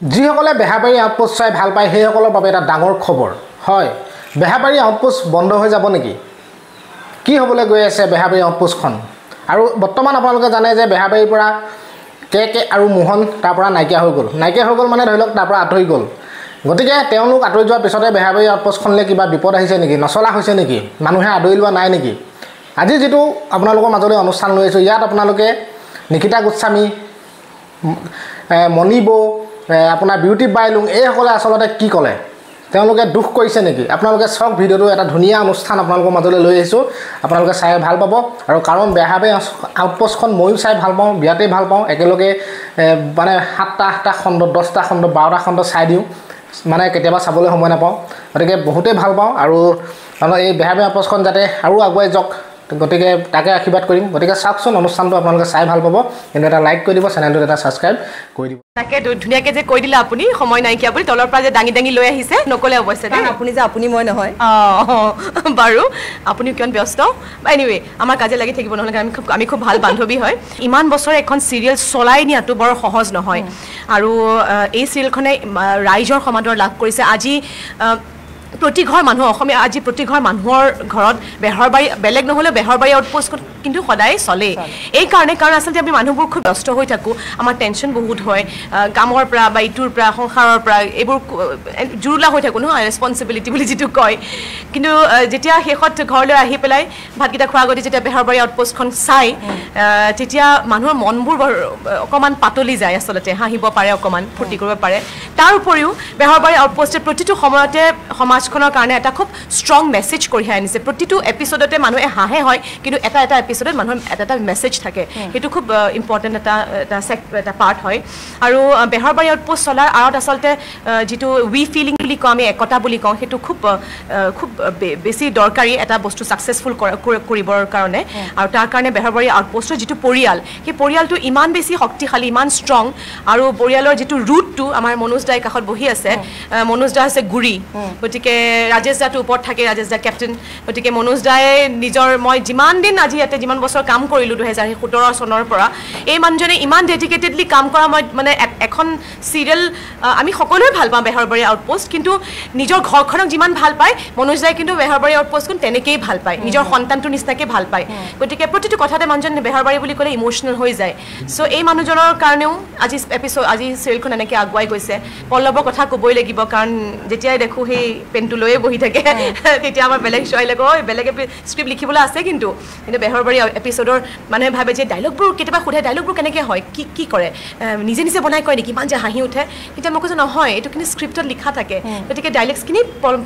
যিসকলে বেহাবাৰী আউটপোষ্ট চাই ভাল পায় সেইসকলৰ বাবে এটা ডাঙৰ খবৰ। হয় বেহাবাৰী আউটপোষ্ট বন্ধ হৈ যাব নেকি? কি হ'বলৈ গৈ আছে বেহাবাৰী আউটপোষ্টখন? আৰু বৰ্তমান আপোনালোকে জানে যে বেহাবাৰীৰ পৰা কে কে আৰু মোহন তাৰ পৰা নাইকিয়া হৈ গ'ল। নাইকিয়া হৈ গ'ল মানে ধৰি লওক তাৰ পৰা আঁতৰি গ'ল। গতিকে তেওঁলোক আঁতৰি যোৱাৰ পিছতে বেহাবাৰী আউটপোষ্টখনলৈ কিবা বিপদ আহিছে নেকি? নচলা হৈছে নেকি? মানুহে আদৰি লোৱা নাই নেকি? আজি যিটো আপোনালোকৰ মাজলৈ অনুষ্ঠান লৈ আহিছোঁ ইয়াত আপোনালোকে নিকিতা গোস্বামী মণি বৌ আপোনাৰ বিউটি বাইলুং এইসকলে আচলতে কি ক'লে? তেওঁলোকে দুখ কৰিছে নেকি? আপোনালোকে চাওক ভিডিঅ'টো এটা ধুনীয়া অনুষ্ঠান আপোনালোকৰ মাজলৈ লৈ আহিছোঁ। আপোনালোকে চাই ভাল পাব। আৰু কাৰণ বেহাবে আউটপোষ্টখন ময়ো চাই ভাল পাওঁ বিৰাটেই ভাল পাওঁ। একেলগে মানে সাতটা আঠটা খণ্ড দহটা খণ্ড বাৰটা খণ্ড চাই দিওঁ। মানে কেতিয়াবা চাবলৈ সময় নাপাওঁ। গতিকে বহুতেই ভাল পাওঁ। আৰু এই বেহাবে আউটপোষ্টখন যাতে আৰু আগুৱাই যাওক। গতিকে তাকে আশীৰ্বাদ কৰিম। গতিকে চাওকচোন অনুষ্ঠানটো আপোনালোকে চাই ভাল পাব। কিন্তু এটা লাইক কৰি দিব চেনেলটোত এটা ছাবস্ক্ৰাইব কৰি দিব। তাকে ধুনীয়াকে যে কৈ দিলে আপুনি সময় নাইকিয়া বুলি। তলৰ পৰা যে দাঙি দাঙি লৈ আহিছে নকলে অৱশ্যে আপুনি যে আপুনি মই নহয়। অঁ বাৰু আপুনি কিমান ব্যস্ত? এনিৱে আমাৰ কাজিয়া লাগি থাকিব নহ'লে আমি খুব আমি খুব ভাল বান্ধৱী হয়। ইমান বছৰ এখন চিৰিয়েল চলাই নিয়াটো বৰ সহজ নহয়। আৰু এই চিৰিয়েলখনে ৰাইজৰ সমাদৰ লাভ কৰিছে। আজি প্ৰতি ঘৰ মানুহ অসমীয়া আজি প্ৰতি ঘৰ মানুহৰ ঘৰত বেহৰবাৰী বেলেগ নহ'লেও বেহৰবাৰী আউটপোষ্ট কিন্তু সদায় চলে। এইকাৰণে কাৰণ আচলতে আমি মানুহবোৰ খুব ব্যস্ত হৈ থাকোঁ। আমাৰ টেনশ্যন বহুত হয়। কামৰ পৰা বা ইটোৰ পৰা সংসাৰৰ পৰা এইবোৰ জুৰুলা হৈ থাকোঁ নহয় ৰেচপনচিবিলিটি বুলি যিটো কয়। কিন্তু যেতিয়া শেষত ঘৰলৈ আহি পেলাই ভাতকেইটা খোৱাৰ আগতে যেতিয়া বেহৰবাৰী আউটপোষ্টখন চাই তেতিয়া মানুহৰ মনবোৰ বৰ অকণমান পাতলি যায় আচলতে। হাঁহিব পাৰে অকণমান ফূৰ্তি কৰিব পাৰে। তাৰ উপৰিও বেহৰবাৰী আউটপোষ্টে প্ৰতিটো সময়তে সমাজখনৰ কাৰণে এটা খুব ষ্ট্ৰং মেছেজ কঢ়িয়াই আনিছে। প্ৰতিটো এপিছ'ডতে মানুহে হাঁহে হয় কিন্তু এটা এটা এপিছ'ডত মানুহৰ এটা এটা মেছেজ থাকে। সেইটো খুব ইম্পৰ্টেণ্ট এটা এটা চেক এটা পাৰ্ট হয়। আৰু বেহৰবাৰী আউটপোষ্ট চলাৰ আঁৰত আচলতে যিটো উই ফিলিং বুলি কওঁ আমি একতা বুলি কওঁ সেইটো খুব খুব বেছি দৰকাৰী এটা বস্তু ছাকচেছফুল কৰিবৰ কাৰণে। আৰু তাৰ কাৰণে বেহৰবাৰী আউটপোষ্টৰ যিটো পৰিয়াল সেই পৰিয়ালটো ইমান বেছি শক্তিশালী ইমান ষ্ট্ৰং আৰু পৰিয়ালৰ যিটো ৰুটটো আমাৰ মনোজ দাই কাষত বহি আছে মনোজ দা হৈছে গুৰি। গতিকে ৰাজেশ দাটো ওপৰত থাকে ৰাজেশ দা কেপ্টেইন গতিকে মনোজ দাই নিজৰ মই যিমান দিন আজি ইয়াতে যিমান বছৰ কাম কৰিলোঁ দুহেজাৰ সোতৰ চনৰ পৰা এই মানুহজনে ইমান ডেডিকেটেডলি কাম কৰা মই মানে এখন চিৰিয়েল আমি সকলোৱে ভাল পাওঁ বেহৰবাৰী আউটপোষ্ট কিন্তু নিজৰ ঘৰখনক যিমান ভাল পায় মনোজ দাই কিন্তু বেহৰবাৰী আউটপোষ্টখন তেনেকেই ভাল পায়। নিজৰ সন্তানটোৰ নিচিনাকৈ ভাল পায়। গতিকে প্ৰতিটো কথাতে মানুহজন বেহৰবাৰী বুলি ক'লে ইম'চনেল হৈ যায়। চ' এই মানুহজনৰ কাৰণেও আজি এপিছ'ড আজি চিৰিয়েলখন এনেকৈ আগুৱাই গৈছে। পল্লৱৰ কথা ক'বই লাগিব কাৰণ যেতিয়াই দেখোঁ সেই পেনটো লৈয়ে বহি থাকে। তেতিয়া আমাৰ বেলেগ শ্ব' আহিলে কয় বেলেগ স্ক্ৰিপ্ট লিখিবলৈ আছে কিন্তু। কিন্তু বেহৰবাৰী এপিছ'ডৰ মানুহে ভাবে যে ডাইলগবোৰ কেতিয়াবা সোধে ডাইলগবোৰ কেনেকৈ হয়? কি কি কৰে? নিজে নিজে বনাই কয় নেকি? ইমান যে হাঁহি উঠে। তেতিয়া মই কৈছোঁ নহয় এইটো কিন্তু স্ক্ৰিপ্টত লিখা থাকে। গতিকে ডাইলগছখিনি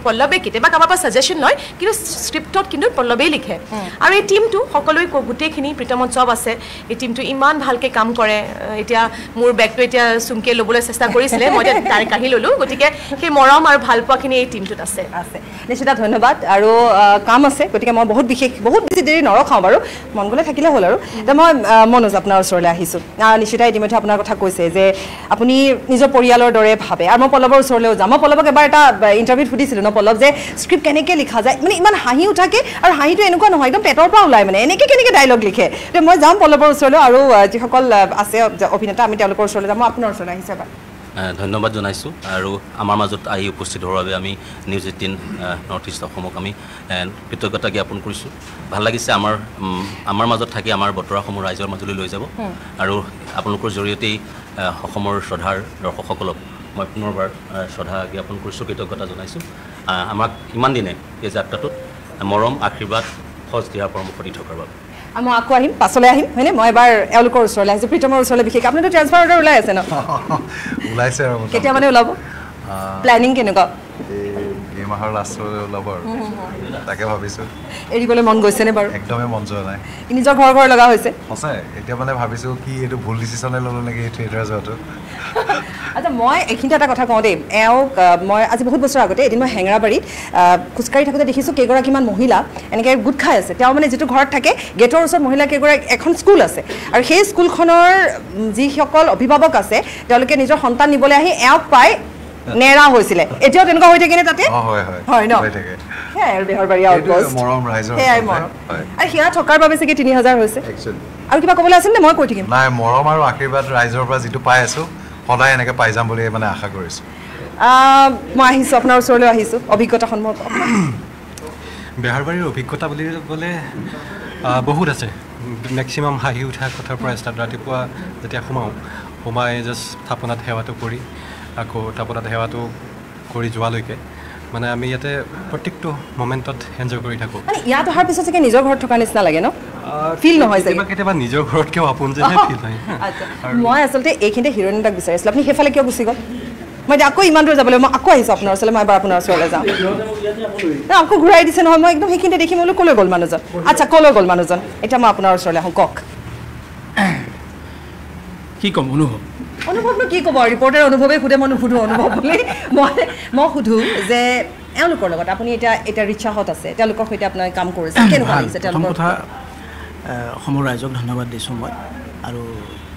পল্লৱে কেতিয়াবা কাৰোবাৰ পৰা ছাজেশ্যন লয় কিন্তু স্ক্ৰিপ্টত কিন্তু পল্লৱেই লিখে। আৰু এই টীমটো সকলোৱে গোটেইখিনি প্ৰীতমত চব আছে। এই টীমটো ইমান ভালকৈ কাম কৰে। এতিয়া মোৰ বেগটো এতিয়া চুমকিয়ে ল'বলৈ চেষ্টা কৰিছিলে মই এতিয়া তাই কাঢ়ি ল'লোঁ। গতিকে সেই মৰম আৰু ভাল পোৱাখিনি এই টীমটোত আছে। আছে নিশ্চিত ধন্যবাদ। আৰু কাম আছে গতিকে মই বহুত বিশেষ বহুত বেছি দেৰি নৰখাওঁ বাৰু। মন গ'লে থাকিলে হ'ল আৰু। এতিয়া মই মনোজ আপোনাৰ ওচৰলৈ আহিছোঁ। নিশ্চিতা ইতিমধ্যে আপোনাৰ কথা কৈছে যে আপুনি নিজৰ পৰিয়ালৰ দৰে ভাবে। আৰু মই পল্লৱৰ ওচৰলৈও যাম। মই পল্লৱক এবাৰ এটা ইণ্টাৰভিউত সুধিছিলোঁ ন পল্লৱ যে স্ক্ৰিপ্ট কেনেকৈ লিখা যায়? মানে ইমান হাঁহি উঠাকে আৰু হাঁহিটো এনেকুৱা নহয় একদম পেটৰ পৰা ওলায় মানে। এনেকৈ কেনেকৈ ডাইলগ লিখে? তে মই যাম পল্লৱৰ ওচৰলৈ আৰু যিসকল আছে অভিনেতা আমি তেওঁলোকৰ ওচৰলৈ যাম। মই আপোনাৰ ওচৰলৈ আহিছোঁ এবাৰ। ধন্যবাদ জনাইছোঁ। আৰু আমাৰ মাজত আহি উপস্থিত হোৱাৰ বাবে আমি নিউজ এইটিন নৰ্থ ইষ্ট অসমক আমি কৃতজ্ঞতা জ্ঞাপন কৰিছোঁ। ভাল লাগিছে আমাৰ আমাৰ মাজত থাকি আমাৰ বতৰাসমূহ ৰাইজৰ মাজলৈ লৈ যাব। আৰু আপোনালোকৰ জৰিয়তেই অসমৰ শ্ৰদ্ধাৰ দৰ্শকসকলক মই পুনৰবাৰ শ্ৰদ্ধা জ্ঞাপন কৰিছোঁ কৃতজ্ঞতা জনাইছোঁ। আমাক ইমান দিনে এই যাত্ৰাটোত মৰম আশীৰ্বাদ সজ দিয়াৰ পৰামৰ্শ দি থকাৰ বাবে। মই আকৌ আহিম পাছলৈ আহিম হয়নে? মই এবাৰ এওঁলোকৰ ওচৰলৈ আহিছোঁ প্ৰীতমৰ ওচৰলৈ বিশেষ আপোনাৰতো ট্ৰেন্সফাৰ অৰ্ডাৰ ওলাই আছে ন? ওলাইছে আৰু কেতিয়া মানে ওলাব? প্লেনিং কেনেকুৱা? এই মাহৰ লাষ্টলৈ ওলাব আৰু তাকে ভাবিছোঁ। এৰিবলৈ মন গৈছেনে বাৰু? একদমেই মন যোৱা নাই। নিজৰ ঘৰ ঘৰ লগা হৈছে? সঁচাই এতিয়া মানে ভাবিছোঁ কি এইটো ভুল ডিচিশ্যনে ল'লোঁ নেকি এই থিয়েটাৰ যোৱাটো। আচ্ছা মই এইখিনিতে এটা কথা কওঁ দেই। এওঁক মই আজি বহুত বছৰ আগতে এদিন মই হেঙেৰাবাৰীত খোজকাঢ়ি থাকোঁতে দেখিছোঁ কেইগৰাকীমান মহিলা এনেকৈ গোট খাই আছে। তেওঁ মানে যিটো ঘৰত থাকে গেটৰ ওচৰত মহিলা কেইগৰাকী এখন স্কুল আছে। আৰু সেই স্কুলখনৰ যিসকল অভিভাৱক আছে তেওঁলোকে নিজৰ সন্তান নিবলৈ আহি এওঁক পাই নেৰা হৈছিলে। এতিয়াও তেনেকুৱা হৈ থাকেনে তাতে? হয় ন? সেয়াই আৰু বেহৰবাৰী সেয়াই মৰম। আৰু সেয়া থকাৰ বাবে চাগে তিনি হাজাৰ হৈছে। আৰু কিবা ক'বলৈ আছিল নে? মই কৈ থাকিম। নাই মৰম আৰু আশীৰ্বাদ ৰাইজৰ পৰা যিটো পাই আছোঁ সদায় এনেকৈ পাই যাম বুলি মানে আশা কৰিছোঁ। আহ, মই আহিছোঁ আপোনাৰ ওচৰলৈ আহিছোঁ। অভিজ্ঞতাসমূহ অকণমান। বেহাৰবাৰীৰ অভিজ্ঞতা বুলি ক'লে বহুত আছে। মেক্সিমাম হাঁহি উঠা কথাৰ পৰা ষ্টাৰ্ট ৰাতিপুৱা যেতিয়া সোমাওঁ সোমাই জাষ্ট থাপনাত সেৱাটো কৰি আকৌ থাপনাত সেৱাটো কৰি যোৱালৈকে। মানে আমি ইয়াতে প্ৰত্যেকটো মমেণ্টত এনজয় কৰি থাকোঁ। ইয়াত অহাৰ পিছত চাগে নিজৰ ঘৰত থকা নিচিনা লাগে ন? ফিল নহয় কেতিয়াবা কেতিয়াবা নিজৰ ঘৰতকৈও আপোন যেনে ফিল হয়। আচ্ছা। মই আচলতে এইখিনিতে হিৰইন এটাক বিচাৰিছিলোঁ আপুনি সেইফালে কিয় গুচি গ'ল? মই এতিয়া আকৌ ইমান দূৰ যাবলৈ মই আকৌ আহিছোঁ আপোনাৰ ওচৰলৈ। মই এবাৰ আপোনাৰ ওচৰলৈ যাওঁ। আকৌ ঘূৰাই দিছে নহয়। মই একদম সেইখিনিতে দেখি মই বোলো ক'লৈ গ'ল মানুহজন? আচ্ছা ক'লৈ গ'ল মানুহজন? এতিয়া মই আপোনাৰ ওচৰলৈ আহোঁ। কওক। কি ক'ম অনুভৱ অনুভৱনো কি ক'ব? ৰিপৰ্টাৰ অনুভৱেই সোধে মই নুসুধো অনুভৱ বুলি। মই মই সোধোঁ যে এওঁলোকৰ লগত আপুনি এতিয়া এতিয়া ৰিচাহত আছে তেওঁলোকৰ সৈতে আপোনাৰ কাম কৰিছে কেনেকুৱা লাগিছে তেওঁলোকৰ কথা অসমৰ ৰাইজক ধন্যবাদ দিছোঁ মই। আৰু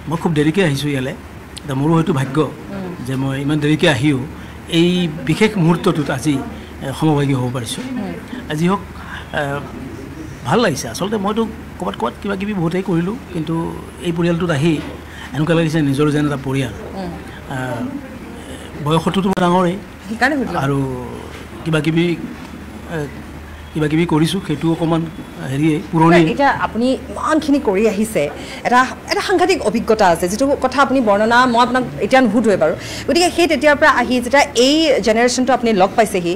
মই খুব দেৰিকৈ আহিছোঁ ইয়ালৈ। এতিয়া মোৰো হয়তো ভাগ্য যে মই ইমান দেৰিকৈ আহিও। এই বিশেষ মুহূৰ্তটোত আজি সমভাগী হ'ব পাৰিছোঁ। আজি হওক ভাল লাগিছে। আচলতে মইতো ক'ৰবাত ক'ৰবাত কিবা কিবি বহুতেই কৰিলোঁ কিন্তু এই পৰিয়ালটোত আহি এনেকুৱা লাগিছে নিজৰ যেন এটা পৰিয়াল। এ, বয়সটোতো মই ডাঙৰেই। আৰু কিবা কিবি এ, কিবা কিবি কৰিছোঁ সেইটো অকণমান হেৰিয়ে পুৰণি এতিয়া আপুনি ইমানখিনি কৰি আহিছে। এটা এটা সাংঘাতিক অভিজ্ঞতা আছে যিটো কথা আপুনি বৰ্ণনা মই আপোনাক এতিয়া নুসুধোৱে বাৰু। গতিকে সেই তেতিয়াৰ পৰা আহি যেতিয়া এই জেনেৰেশ্যনটো আপুনি লগ পাইছেহি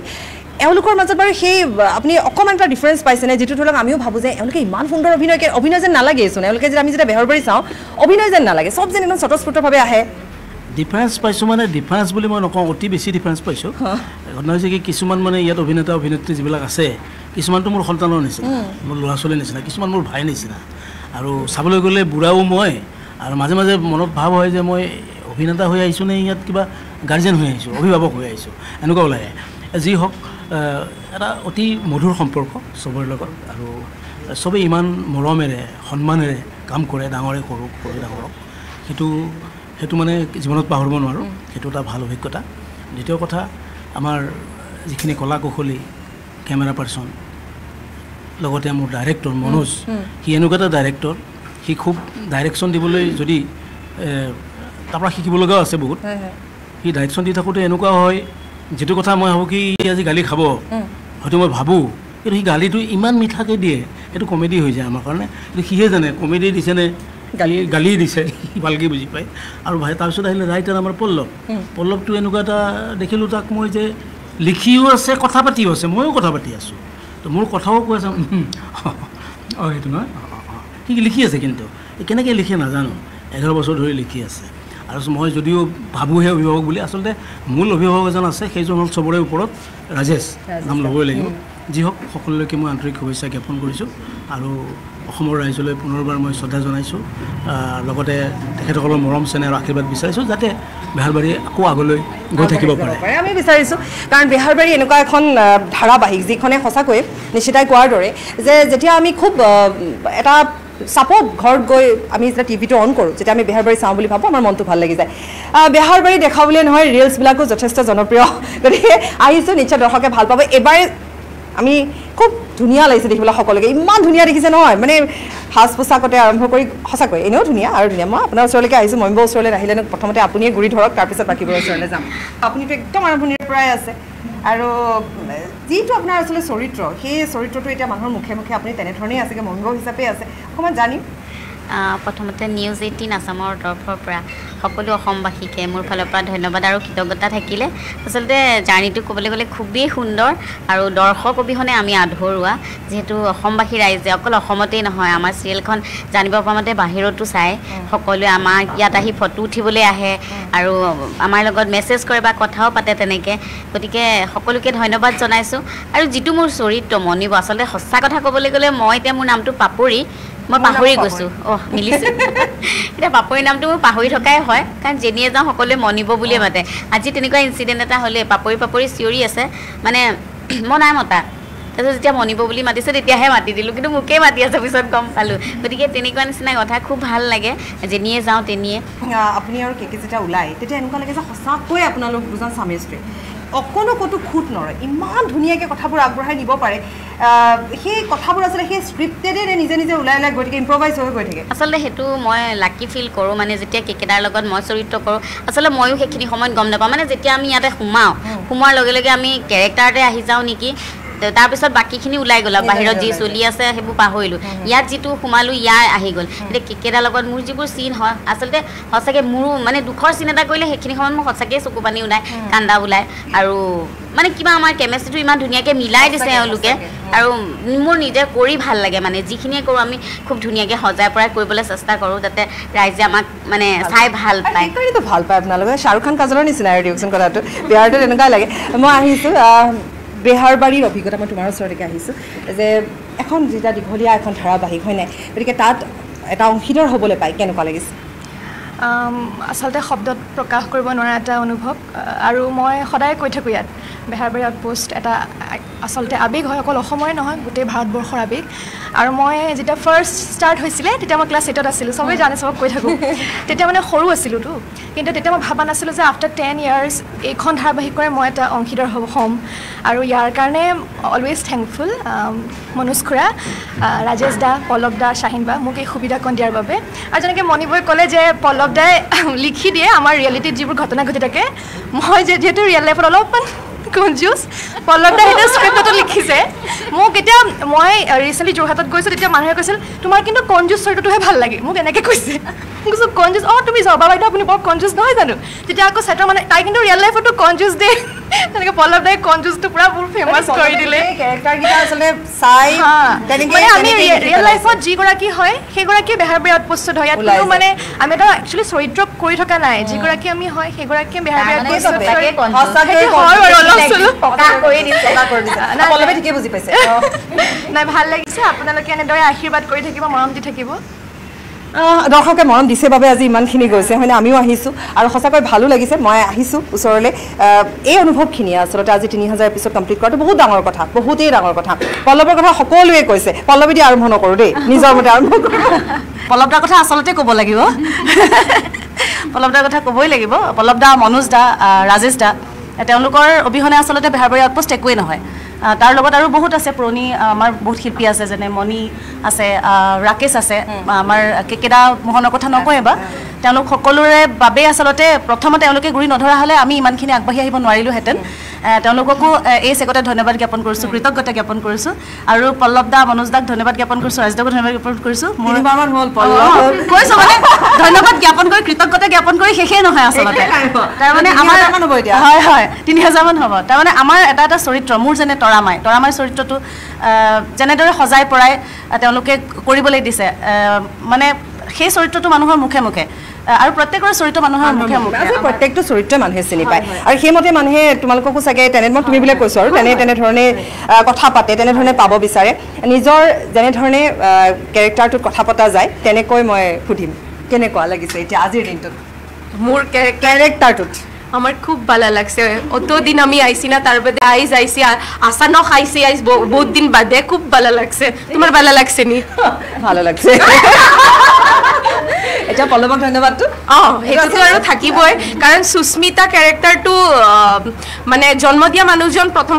এওঁলোকৰ মাজত বাৰু সেই আপুনি অকণমান এটা ডিফাৰেঞ্চ পাইছেনে? যিটো ধৰি লওক আমিও ভাবোঁ যে এওঁলোকে ইমান সুন্দৰ অভিনয় অভিনয় যেন নালাগেচোন এওঁলোকে যেতিয়া আমি যেতিয়া বেহৰবাৰী চাওঁ অভিনয় যেন নালাগে। চব যেন একদম স্বতঃস্ফূৰ্তভাৱে আহে। ডিফাৰেঞ্চ পাইছোঁ মানে ডিফাৰেঞ্চ বুলি মই নকওঁ অতি বেছি ডিফাৰেঞ্চ পাইছোঁ। ঘটনা হৈছে কি কিছুমান মানে ইয়াত অভিনেতা অভিনেত্ৰী যিবিলাক আছে কিছুমানটো মোৰ সন্তানৰ নিচিনা মোৰ ল'ৰা ছোৱালীৰ নিচিনা কিছুমান মোৰ ভাইৰ নিচিনা। আৰু চাবলৈ গ'লে বুঢ়াও মই আৰু মাজে মাজে মনত ভাৱ হয় যে মই অভিনেতা হৈ আহিছোঁ নে ইয়াত কিবা গাৰ্জেন হৈ আহিছোঁ অভিভাৱক হৈ আহিছোঁ এনেকুৱা ওলাই যি হওক এটা অতি মধুৰ সম্পৰ্ক চবৰে লগত আৰু চবেই ইমান মৰমেৰে সন্মানেৰে কাম কৰে ডাঙৰে সৰু সৰু ডাঙৰক। সেইটো সেইটো মানে জীৱনত পাহৰিব নোৱাৰোঁ। সেইটো এটা ভাল অভিজ্ঞতা। দ্বিতীয় কথা আমাৰ যিখিনি কলা কৌশলী কেমেৰা পাৰ্চন লগতে মোৰ ডাইৰেক্টৰ মনোজ সি এনেকুৱা এটা ডাইৰেক্টৰ। সি খুব ডাইৰেকশ্যন দিবলৈ যদি তাৰপৰা শিকিব লগাও আছে বহুত। সি ডাইৰেকশ্যন দি থাকোঁতে এনেকুৱা হয় যিটো কথা মই ভাবোঁ কি আজি গালি খাব হয়তো মই ভাবোঁ কিন্তু সি গালিটো ইমান মিঠাকৈ দিয়ে সেইটো কমেডি হৈ যায় আমাৰ কাৰণে। কিন্তু সিহে জানে কমেডি দিছেনে গালি। গালি দিছে ভালকৈ বুজি পায়। আৰু ভাই তাৰপিছত আহিলে ৰাইটাৰ আমাৰ পল্লৱ। পল্লৱটো এনেকুৱা এটা দেখিলোঁ তাক মই যে লিখিও আছে কথা পাতিও আছে ময়ো কথা পাতি আছোঁ। তো মোৰ কথাও কৈ আছে "উম, অঁ সেইটো নহয়? অঁ, অঁ, অঁ।" সি লিখি আছে কিন্তু? কেনেকৈ লিখে নাজানো। এঘাৰ বছৰ ধৰি লিখি আছে। আৰু মই যদিও ভাবোঁহে অভিভাৱক বুলি আচলতে মূল অভিভাৱক এজন আছে সেইজন হ'ল চবৰে ওপৰত ৰাজেশ নাম ল'বই লাগিব। যি হওক সকলোলৈকে মই আন্তৰিক শুভেচ্ছা জ্ঞাপন কৰিছোঁ আৰু অসমৰ ৰাইজলৈ পুনৰবাৰ মই শ্ৰদ্ধা জনাইছোঁ। লগতে তেখেতসকলৰ মৰম চেনেহ আৰু আশীৰ্বাদ বিচাৰিছোঁ যাতে বেহাৰবাৰী আকৌ আগলৈ গৈ থাকিব পাৰে। আমি বিচাৰিছোঁ। কাৰণ বেহাৰবাৰী এনেকুৱা এখন ধাৰাবাহিক যিখনে সঁচাকৈয়ে নিশ্চিতাই কোৱাৰ দৰে যে যেতিয়া আমি খুব এটা চাপত ঘৰত গৈ আমি যেতিয়া টিভিটো অন কৰোঁ যেতিয়া আমি বেহাৰবাৰী চাওঁ বুলি ভাবোঁ আমাৰ মনটো ভাল লাগি যায়। বেহাৰবাৰী দেখা বুলিয়ে নহয় ৰিলচবিলাকো যথেষ্ট জনপ্ৰিয়। গতিকে আহিছোঁ নিশ্চয় দৰ্শকে ভাল পাব। এবাৰ আমি খুব ধুনীয়া লাগিছে দেখিবলৈ সকলোকে। ইমান ধুনীয়া দেখিছে নহয় মানে সাজ পোছাকতে আৰম্ভ কৰি সঁচাকৈ এনেও ধুনীয়া আৰু ধুনীয়া। মই আপোনাৰ ওচৰলৈকে আহিছোঁ মইম্বৰ ওচৰলৈ নাহিলে প্ৰথমতে আপুনিয়ে গুৰি ধৰক তাৰপিছত বাকীবোৰৰ ওচৰলৈ যাম। আপুনিতো একদম আৰম্ভণিৰ পৰাই আছে। আৰু যিটো আপোনাৰ আচলতে চৰিত্ৰ সেই চৰিত্ৰটো এতিয়া মানুহৰ মুখে মুখে আপুনি তেনেধৰণেই আছেগৈ মহিম্ব হিচাপে আছে। অকণমান জানিম। প্ৰথমতে নিউজ এইটিন আছামৰ তৰফৰ পৰা সকলো অসমবাসীকে মোৰ ফালৰ পৰা ধন্যবাদ আৰু কৃতজ্ঞতা থাকিলে। আচলতে জাৰ্ণিটো ক'বলৈ গ'লে খুবেই সুন্দৰ আৰু দৰ্শক অবিহনে আমি আধৰুৱা। যিহেতু অসমবাসী ৰাইজে অকল অসমতেই নহয় আমাৰ চিৰিয়েলখন জানিব পৰা মতে বাহিৰতো চায়। সকলোৱে আমাৰ ইয়াত আহি ফটো উঠিবলৈ আহে আৰু আমাৰ লগত মেছেজ কৰে বা কথাও পাতে তেনেকৈ। গতিকে সকলোকে ধন্যবাদ জনাইছোঁ। আৰু যিটো মোৰ চৰিত্ৰ মনিব আচলতে সঁচা কথা ক'বলৈ গ'লে মই এতিয়া মোৰ নামটো পাপৰি। মই পাহৰি। গৈছোঁ। অহ মিলিছে। এতিয়া পাপৰি নামটো মোৰ পাহৰি থকাই হয় কাৰণ যেনিয়ে যাওঁ সকলোৱে মনিব বুলিয়ে মাতে। আজি তেনেকুৱা ইনচিডেণ্ট এটা হ'লে পাপৰি পাপৰি চিঞৰি আছে। মানে মই নাই মতা। তাৰপিছত যেতিয়া মনিব বুলি মাতিছে তেতিয়াহে মাতি দিলোঁ। কিন্তু মোকেই মাতি আছে পিছত গম পালোঁ। গতিকে তেনেকুৱা নিচিনা কথা খুব ভাল লাগে যেনিয়ে যাওঁ তেনিয়ে। আপুনি আৰু কেকে যেতিয়া ওলায় তেতিয়া এনেকুৱা লাগে যে সঁচাকৈ আপোনালোক দুজন স্বামী স্ত্ৰী। অকণো ক'তো খুঁত নৰয়। ইমান ধুনীয়াকৈ কথাবোৰ আগবঢ়াই নিব পাৰে। সেই কথাবোৰ আচলতে সেই স্ক্ৰিপ্টেডে নিজে নিজে ওলাই ওলাই গৈ থাকে ইম্প্ৰভাইজ হৈ গৈ থাকে। আচলতে সেইটো মই লাকি ফিল কৰোঁ মানে যেতিয়া কেকেদাৰ লগত মই চৰিত্ৰ কৰোঁ আচলতে ময়ো সেইখিনি সময়ত গম নাপাওঁ। মানে যেতিয়া আমি ইয়াতে সোমাওঁ সোমোৱাৰ লগে লগে আমি কেৰেক্টাৰতে আহি যাওঁ নেকি তাৰপিছত বাকীখিনি ওলাই গ'ল আৰু বাহিৰত যি চলি আছে সেইবোৰ পাহৰিলোঁ। ইয়াত যিটো সোমালোঁ ইয়াৰ আহি গ'ল। এতিয়া কেকেদাৰ লগত মোৰ যিবোৰ চিন হয় আচলতে সঁচাকৈ মোৰো মানে দুখৰ চিন এটা কৰিলে সেইখিনি সময়ত মোৰ সঁচাকৈ চকু পানী ওলায় কান্দা ওলায় আৰু মানে কিবা আমাৰ কেমেষ্ট্ৰিটো ইমান ধুনীয়াকৈ মিলাই দিছে এওঁলোকে আৰু মোৰ নিজে কৰি ভাল লাগে মানে যিখিনিয়ে কৰোঁ আমি খুব ধুনীয়াকৈ সজাই পৰাই কৰিবলৈ চেষ্টা কৰোঁ যাতে ৰাইজে আমাক মানে চাই ভাল পায়। ভাল পায় আপোনালোকে? শ্বাহৰুখ খান কাজলৰ নিচিনা দিয়কচোন কথাটো। বিহাৰটো তেনেকুৱাই লাগে। মই আহিছোঁ আহ, বেহাৰবাৰীৰ অভিজ্ঞতা মই তোমাৰ ওচৰলৈকে আহিছোঁ যে এখন যেতিয়া দীঘলীয়া এখন ধাৰাবাহিক হয় নাই গতিকে তাত এটা অংশীদাৰ হ'বলৈ পাই কেনেকুৱা লাগিছে? আচলতে শব্দত প্ৰকাশ কৰিব নোৱাৰা এটা অনুভৱ আৰু মই সদায় কৈ থাকোঁ ইয়াত বেহাৰবাৰী আউটপোষ্ট এটা আচলতে আৱেগ হয় অকল অসমৰে নহয় গোটেই ভাৰতবৰ্ষৰ আৱেগ। আৰু মই যেতিয়া ফাৰ্ষ্ট ষ্টাৰ্ট হৈছিলে তেতিয়া মই ক্লাছ এইটত আছিলোঁ। চবেই জানে চবক কৈ থাকোঁ। তেতিয়া মানে সৰু আছিলোঁতো কিন্তু তেতিয়া মই ভবা নাছিলোঁ যে আফটাৰ টেন ইয়াৰ্ছ এইখন ধাৰাবাহিকৰে মই এটা অংশীদাৰ হ'ব হ'ম। আৰু ইয়াৰ কাৰণে অলৱেজ থেংকফুল মনোজ খুৰা ৰাজেশ দা পল্লৱ দা শাহিন বা মোক এই সুবিধাকণ দিয়াৰ বাবে। আৰু যেনেকৈ মণিবই ক'লে যে পল্লৱ দাই লিখি দিয়ে আমাৰ ৰিয়েলিটিত যিবোৰ ঘটনা ঘটি থাকে মই যে- যিহেতু ৰিয়েল লাইফত অলপমান কনজিউজ পল্লৱ দাই সেইটো স্ক্ৰিপ্টতো লিখিছে। মোক এতিয়া মই ৰিচেণ্টলি যোৰহাটত গৈছোঁ তেতিয়া মানুহে কৈছিল তোমাৰ কিন্তু কনজুজ চৰিত্ৰটোহে ভাল লাগে? মোক এনেকৈ কৈছে। কৈছোঁ কনজুজ অঁ তুমি জবা বাইদেউ আপুনি বৰ কনজুজ নহয় জানো? তেতিয়া আকৌ ছেটৰ মানে তাই কিন্তু ৰিয়েল লাইফতো কনজুজ দেই। তেনেকৈ পল্লৱ দাই কনজুজটো পূৰা বহুত ফেমাছ কৰি দিলে। মানে আমি ৰিয়েল। লাইফত যিগৰাকী হয় সেইগৰাকী বেহাৰবাৰী আউটপোষ্টত হয়। ইয়াত কোনো। মানে আমি এটা একচুৱেলি চৰিত্ৰ কৰি থকা নাই। যিগৰাকী আমি হয় সেইগৰাকীয়ে বেহাৰবাৰী আউটপোষ্টত সঁচাকে হয়। নাই, ভাল লাগিছে। আপোনালোকে এনেদৰে আশীৰ্বাদ কৰি থাকিব মৰম দি থাকিব। দৰ্শকে মৰম দিছে বাবে আজি ইমানখিনি গৈছে হয়নে? আমিও আহিছোঁ। আৰু সঁচাকৈ ভালো লাগিছে মই আহিছোঁ ওচৰলৈ। এই অনুভৱখিনিয়ে আচলতে আজি তিনি হাজাৰ এপিছড কমপ্লিট কৰাটো বহুত ডাঙৰ কথা বহুতেই ডাঙৰ কথা। পল্লৱৰ কথা সকলোৱে কৈছে। পল্লৱী দি আৰম্ভ নকৰোঁ দেই নিজৰ মতে আৰম্ভ কৰোঁ। পল্লৱদাৰ কথা আচলতে ক'ব লাগিব। পল্লৱদাৰ কথা ক'বই লাগিব। পল্লৱদা মনোজ দা ৰাজেশ দা। তেওঁলোকৰ অবিহনে আচলতে বেহাৰবাৰী আউটপোষ্ট একোৱেই নহয়। তাৰ লগত আৰু বহুত আছে পুৰণি আমাৰ বহুত শিল্পী আছে যেনে মণি আছে ৰাকেশ আছে আমাৰ কেকেদা মোহনৰ কথা নকওঁৱে বা তেওঁলোক সকলোৰে বাবেই আচলতে প্ৰথমতে তেওঁলোকে গুৰি নধৰা হ'লে আমি ইমানখিনি আগবাঢ়ি আহিব নোৱাৰিলোহেঁতেন। তেওঁলোককো এই চেগতে ধন্যবাদ জ্ঞাপন কৰিছোঁ কৃতজ্ঞতা জ্ঞাপন কৰিছোঁ। আৰু পল্লৱ দা মনোজ দাক ধন্যবাদ জ্ঞাপন কৰিছোঁ ৰাজদাকো ধন্যবাদ জ্ঞাপন কৰিছোঁ। মোৰ কৈছো মানে ধন্যবাদ জ্ঞাপন কৰি কৃতজ্ঞতা জ্ঞাপন কৰি শেষেই নহয় আচলতে। তাৰমানে আমাৰ। হয় হয় তিনি হাজাৰমান হ'ব তাৰমানে আমাৰ এটা এটা চৰিত্ৰ মোৰ যেনে তৰামাই তৰামাই চৰিত্ৰটো যেনেদৰে সজাই পৰাই তেওঁলোকে কৰিবলৈ দিছে মানে সেই চৰিত্ৰটো মানুহৰ মুখে মুখে। আৰু প্ৰত্যেকৰে চৰিত্ৰ মানুহৰ মুখে মুখে। আজি প্ৰত্যেকটো চৰিত্ৰই মানুহে চিনি পায়। আৰু সেইমতে মানুহে তোমালোককো চাগে তেনে মই তুমি বুলিয়ে কৈছোঁ আৰু তেনে তেনেধৰণে কথা পাতে তেনেধৰণে পাব বিচাৰে। নিজৰ যেনেধৰণে কেৰেক্টাৰটোত কথা পতা যায় তেনেকৈ মই সুধিম। কেনেকুৱা লাগিছে এতিয়া আজিৰ দিনটোত? মোৰ কেৰেক্টাৰটোত। আমার খুব ভালো লাগছে। অত দিন আমি আইসি না তার বাদে আইস আইসি আসানো খাইছি আইস বহুত দিন বাদে খুব ভালো লাগছে। তোমার ভালো লাগছে নি? ভালো লাগছে। এতিয়া পল্লৱক ধন্যবাদটো। অঁ সেইটোতো আৰু থাকিবই। কাৰণ সুস্মিতা কেৰেক্টাৰটো মানে জন্ম দিয়া মানুহজন প্ৰথম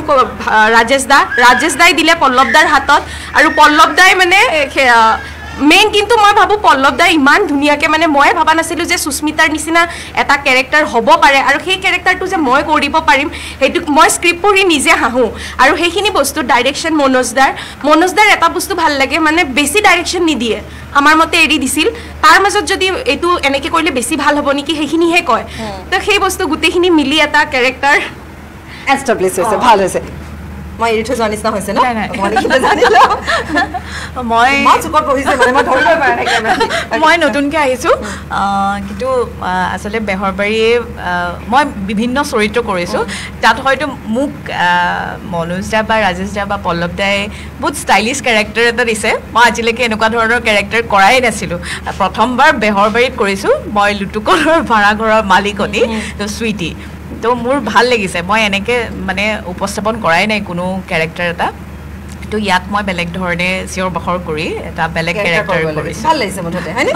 ৰাজেশ দা। ৰাজেশ দাই দিলে পল্লৱ দাৰ হাতত। আৰু পল্লৱ দাই মানে মেইন কিন্তু মই ভাবোঁ পল্লৱ দাই ইমান ধুনীয়াকৈ মানে মই ভবা নাছিলোঁ যে সুস্মিতাৰ নিচিনা এটা কেৰেক্টাৰ হ'ব পাৰে আৰু সেই কেৰেক্টাৰটো যে মই কৰিব পাৰিম সেইটো মই স্ক্ৰিপ্ট পঢ়ি নিজে হাঁহোঁ। আৰু সেইখিনি বস্তু ডাইৰেকশ্যন মনোজ দাৰ। মনোজ দাৰ এটা বস্তু ভাল লাগে মানে বেছি ডাইৰেকশ্যন নিদিয়ে। আমাৰ মতে এৰি দিছিল। তাৰ মাজত যদি এইটো এনেকৈ কৰিলে বেছি ভাল হ'ব নেকি সেইখিনিহে কয়। তো সেই বস্তু গোটেইখিনি মিলি এটা কেৰেক্টাৰ এষ্টাব্লিছ হৈছে ভাল হৈছে। মই এৰি থৈ যোৱাৰ নিচিনা হৈছে ন? মই ইমান চুকত বহিছে মানে মই ধৰিবই পৰা নাই কেমেৰাত। মই নতুনকৈ আহিছোঁ। আহ, কিন্তু আচলতে বেহৰবাৰীয়ে মই বিভিন্ন চৰিত্ৰ কৰিছোঁ। তাত হয়তো মোক মনোজ দা বা ৰাজেশ দা বা পল্লৱ দাই বহুত ষ্টাইলিছ কেৰেক্টাৰ এটা দিছে। মই আজিলৈকে এনেকুৱা ধৰণৰ কেৰেক্টাৰ কৰাই নাছিলোঁ। প্ৰথমবাৰ বেহৰবাৰীত কৰিছোঁ। মই লুটুকলৰ ভাড়াঘৰৰ মালিকনী চুইটি তো মোৰ ভাল লাগিছে। মই এনেকৈ মানে উপস্থাপন কৰাই নাই কোনো কেৰেক্টাৰ এটা। কিন্তু ইয়াত মই বেলেগ ধৰণে চিঞৰ বাখৰ কৰি এটা বেলেগ কেৰেক্টাৰ। কৰিছোঁ। ভাল লাগিছে মুঠতে হয়নে?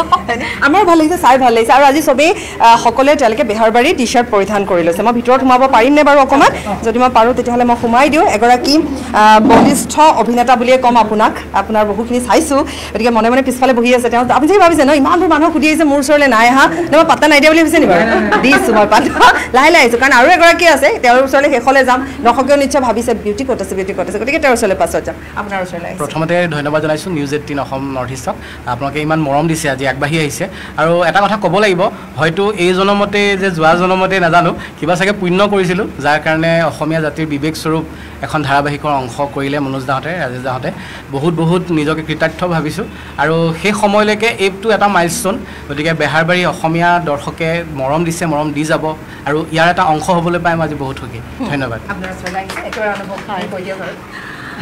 আমাৰ ভাল লাগিছে চাই ভাল লাগিছে। আৰু আজি চবেই সকলোৱে তেওঁলোকে বেহাৰবাৰী টি চাৰ্ট পৰিধান কৰি লৈছে। মই ভিতৰত সোমাব পাৰিম নে বাৰু অকণমান? যদি মই পাৰোঁ তেতিয়াহ'লে মই সোমাই দিওঁ। এগৰাকী বলিষ্ঠ অভিনেতা বুলিয়ে ক'ম আপোনাক। আপোনাৰ বহুখিনি চাইছোঁ। গতিকে মনে মনে পিছফালে বহি আছে তেওঁ। আপুনি চাগে ভাবিছে ন ইমানবোৰ মানুহ সুধি আহিছে মোৰ ওচৰলৈ নাই আহা। নে মই পাত্তা নাই দিয়া বুলি ভাবিছে নি বাৰু? দিছোঁ মই পাত্তা। লাহে লাহে আহিছোঁ। কাৰণ আৰু এগৰাকী আছে তেওঁৰ ওচৰলৈ শেষলৈ যাম। দৰ্শকেও নিশ্চয় ভাবিছে বিউটি ক'ত আছে বিউটি ক'ত আছে? গতিকে তেওঁৰ ওচৰলৈ পাছত যাম। আপোনাৰ ওচৰলৈ প্ৰথমতে ধন্যবাদ জনাইছোঁ নিউজ এইটিন অসম নৰ্থ ইষ্টক। আপোনালোকে ইমান মৰম দিছে আজি আগবাঢ়ি আহিছে। আৰু এটা কথা ক'ব লাগিব হয়তো এই জনমতে যে যোৱা জনমতে নাজানো কিবা চাগে পুণ্য কৰিছিলোঁ যাৰ কাৰণে অসমীয়া জাতিৰ বিবেকস্বৰূপ এখন ধাৰাবাহিকৰ অংশ কৰিলে মনোজ দাহঁতে ৰাজেশ দাহঁতে। বহুত বহুত নিজকে কৃতাৰ্থ ভাবিছোঁ। আৰু সেই সময়লৈকে এইটো এটা মাইলষ্ট'ন গতিকে বেহাৰবাৰী অসমীয়া দৰ্শকে মৰম দিছে মৰম দি যাব। আৰু ইয়াৰ এটা অংশ হ'বলৈ পাই মই আজি বহুত সুখী। ধন্যবাদ।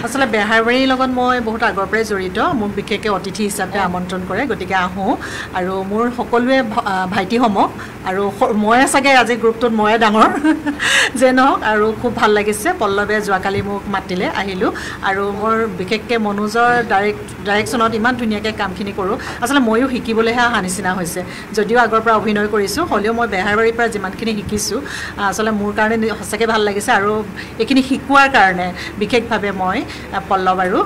আচলতে বেহাৰবাৰীৰ লগত মই বহুত আগৰ পৰাই জড়িত। মোক বিশেষকৈ অতিথি হিচাপে আমন্ত্ৰণ কৰে গতিকে আহোঁ। আৰু মোৰ সকলোৱে ভ- আহ, ভাইটিসম আৰু ময়ে চাগে আজি গ্ৰুপটোত ময়ে ডাঙৰ যে নহওক। আৰু খুব ভাল লাগিছে। পল্লৱে যোৱাকালি মোক মাতিলে আহিলোঁ। আৰু মোৰ বিশেষকৈ মনোজৰ ডাইৰেক্ট ডাইৰেকশ্যনত ইমান ধুনীয়াকৈ কামখিনি কৰোঁ। আচলতে ময়ো শিকিবলৈহে অহা নিচিনা হৈছে। যদিও আগৰ পৰা অভিনয় কৰিছোঁ হ'লেও মই বেহাৰবাৰীৰ পৰা যিমানখিনি শিকিছোঁ আচলতে মোৰ কাৰণে সঁচাকৈ ভাল লাগিছে। আৰু এইখিনি শিকোৱাৰ কাৰণে বিশেষভাৱে মই পল্লৱ আৰু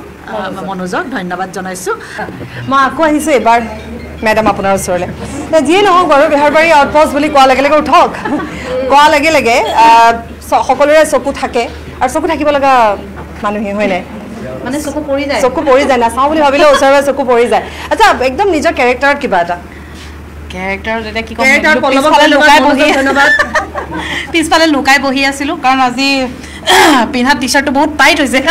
মনোজক ধন্যবাদ জনাইছোঁ। মই আকৌ আহিছোঁ এইবাৰ। মেডাম আপোনাৰ ওচৰলৈ। যিয়ে নহওক বাৰু বেহাৰবাৰী আউটপোষ্ট বুলি কোৱাৰ লগে লগে উঠক। কোৱাৰ লগে লগে সকলোৰে চকু থাকে। আৰু চকু থাকিব লগা মানুহে হয় নাই? মানে চকু পৰি যায়। চকু পৰি যায় নাচাওঁ বুলি ভাবিলেও ওচৰে চকু পৰি যায়। আচ্ছা একদম নিজৰ কেৰেক্টাৰত কিবা এটা। কেৰেক্টাৰত এতিয়া কি পিছফালে লুকাই বহি আছিলোঁ। কাৰণ আজি পিন্ধা টি চাৰ্টটো বহুত টাইট হৈছে।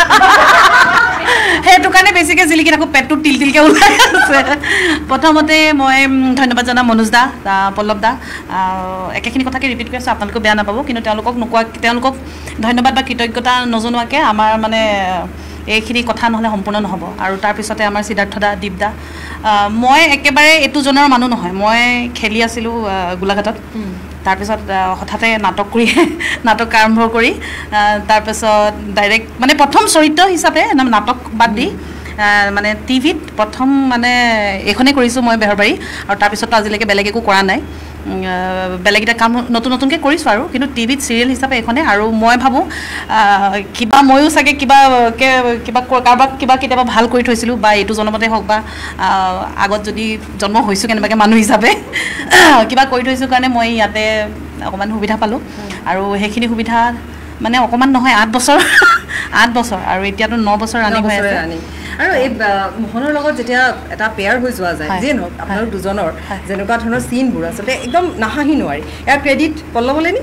সেইটো কাৰণে বেছিকৈ জিলিকি থাকোঁ পেটটো তিল তিলকৈ ওলাই আছে। প্ৰথমতে মই ধন্যবাদ জনাম মনোজ দা পল্লৱ দা। একেখিনি কথাকে ৰিপিট কৰি আছোঁ আপোনালোকেও বেয়া নাপাব। কিন্তু তেওঁলোকক নোকোৱা তেওঁলোকক ধন্যবাদ বা কৃতজ্ঞতা নজনোৱাকৈ আমাৰ মানে এইখিনি কথা নহ'লে সম্পূৰ্ণ নহ'ব। আৰু তাৰপিছতে আমাৰ সিদ্ধাৰ্থ দা দীপ দা। আহ, মই একেবাৰে এইটো জনৰ মানুহ নহয়। মই খেলি আছিলোঁ গোলাঘাটত। তাৰপিছত হঠাতে নাটক কৰি নাটক আৰম্ভ কৰি তাৰপিছত ডাইৰেক্ট মানে প্ৰথম চৰিত্ৰ হিচাপে নাটক বাদ দি মানে টিভিত প্ৰথম মানে এইখনেই কৰিছোঁ মই বেহৰবাৰী। আৰু তাৰপিছতো আজিলৈকে বেলেগ একো কৰা নাই। বেলেগ এটা কাম নতুন নতুনকৈ কৰিছোঁ আৰু। কিন্তু টিভিত চিৰিয়েল হিচাপে এইখনে। আৰু মই ভাবোঁ কিবা ময়ো চাগে কিবা কিবা কাৰোবাক কিবা কেতিয়াবা ভাল কৰি থৈছিলোঁ বা এইটো জন্মতে হওক বা আগত যদি জন্ম হৈছোঁ কেনেবাকৈ মানুহ হিচাপে কিবা কৰি থৈছোঁ কাৰণে মই ইয়াতে অকণমান সুবিধা পালোঁ। আৰু সেইখিনি সুবিধা মানে অকণমান নহয় আঠ বছৰ আঠ বছৰ আৰু এতিয়াতো ন বছৰ ৰানিং হৈ আছে। আৰু এই মোহনৰ লগত যেতিয়া এটা পেয়াৰ হৈ যোৱা যায়। যিয়ে নহওক আপোনালোক দুজনৰ যেনেকুৱা ধৰণৰ চিনবোৰ আচলতে একদম নাহাঁহি নোৱাৰি। ইয়াৰ ক্ৰেডিট পল্লৱলে নি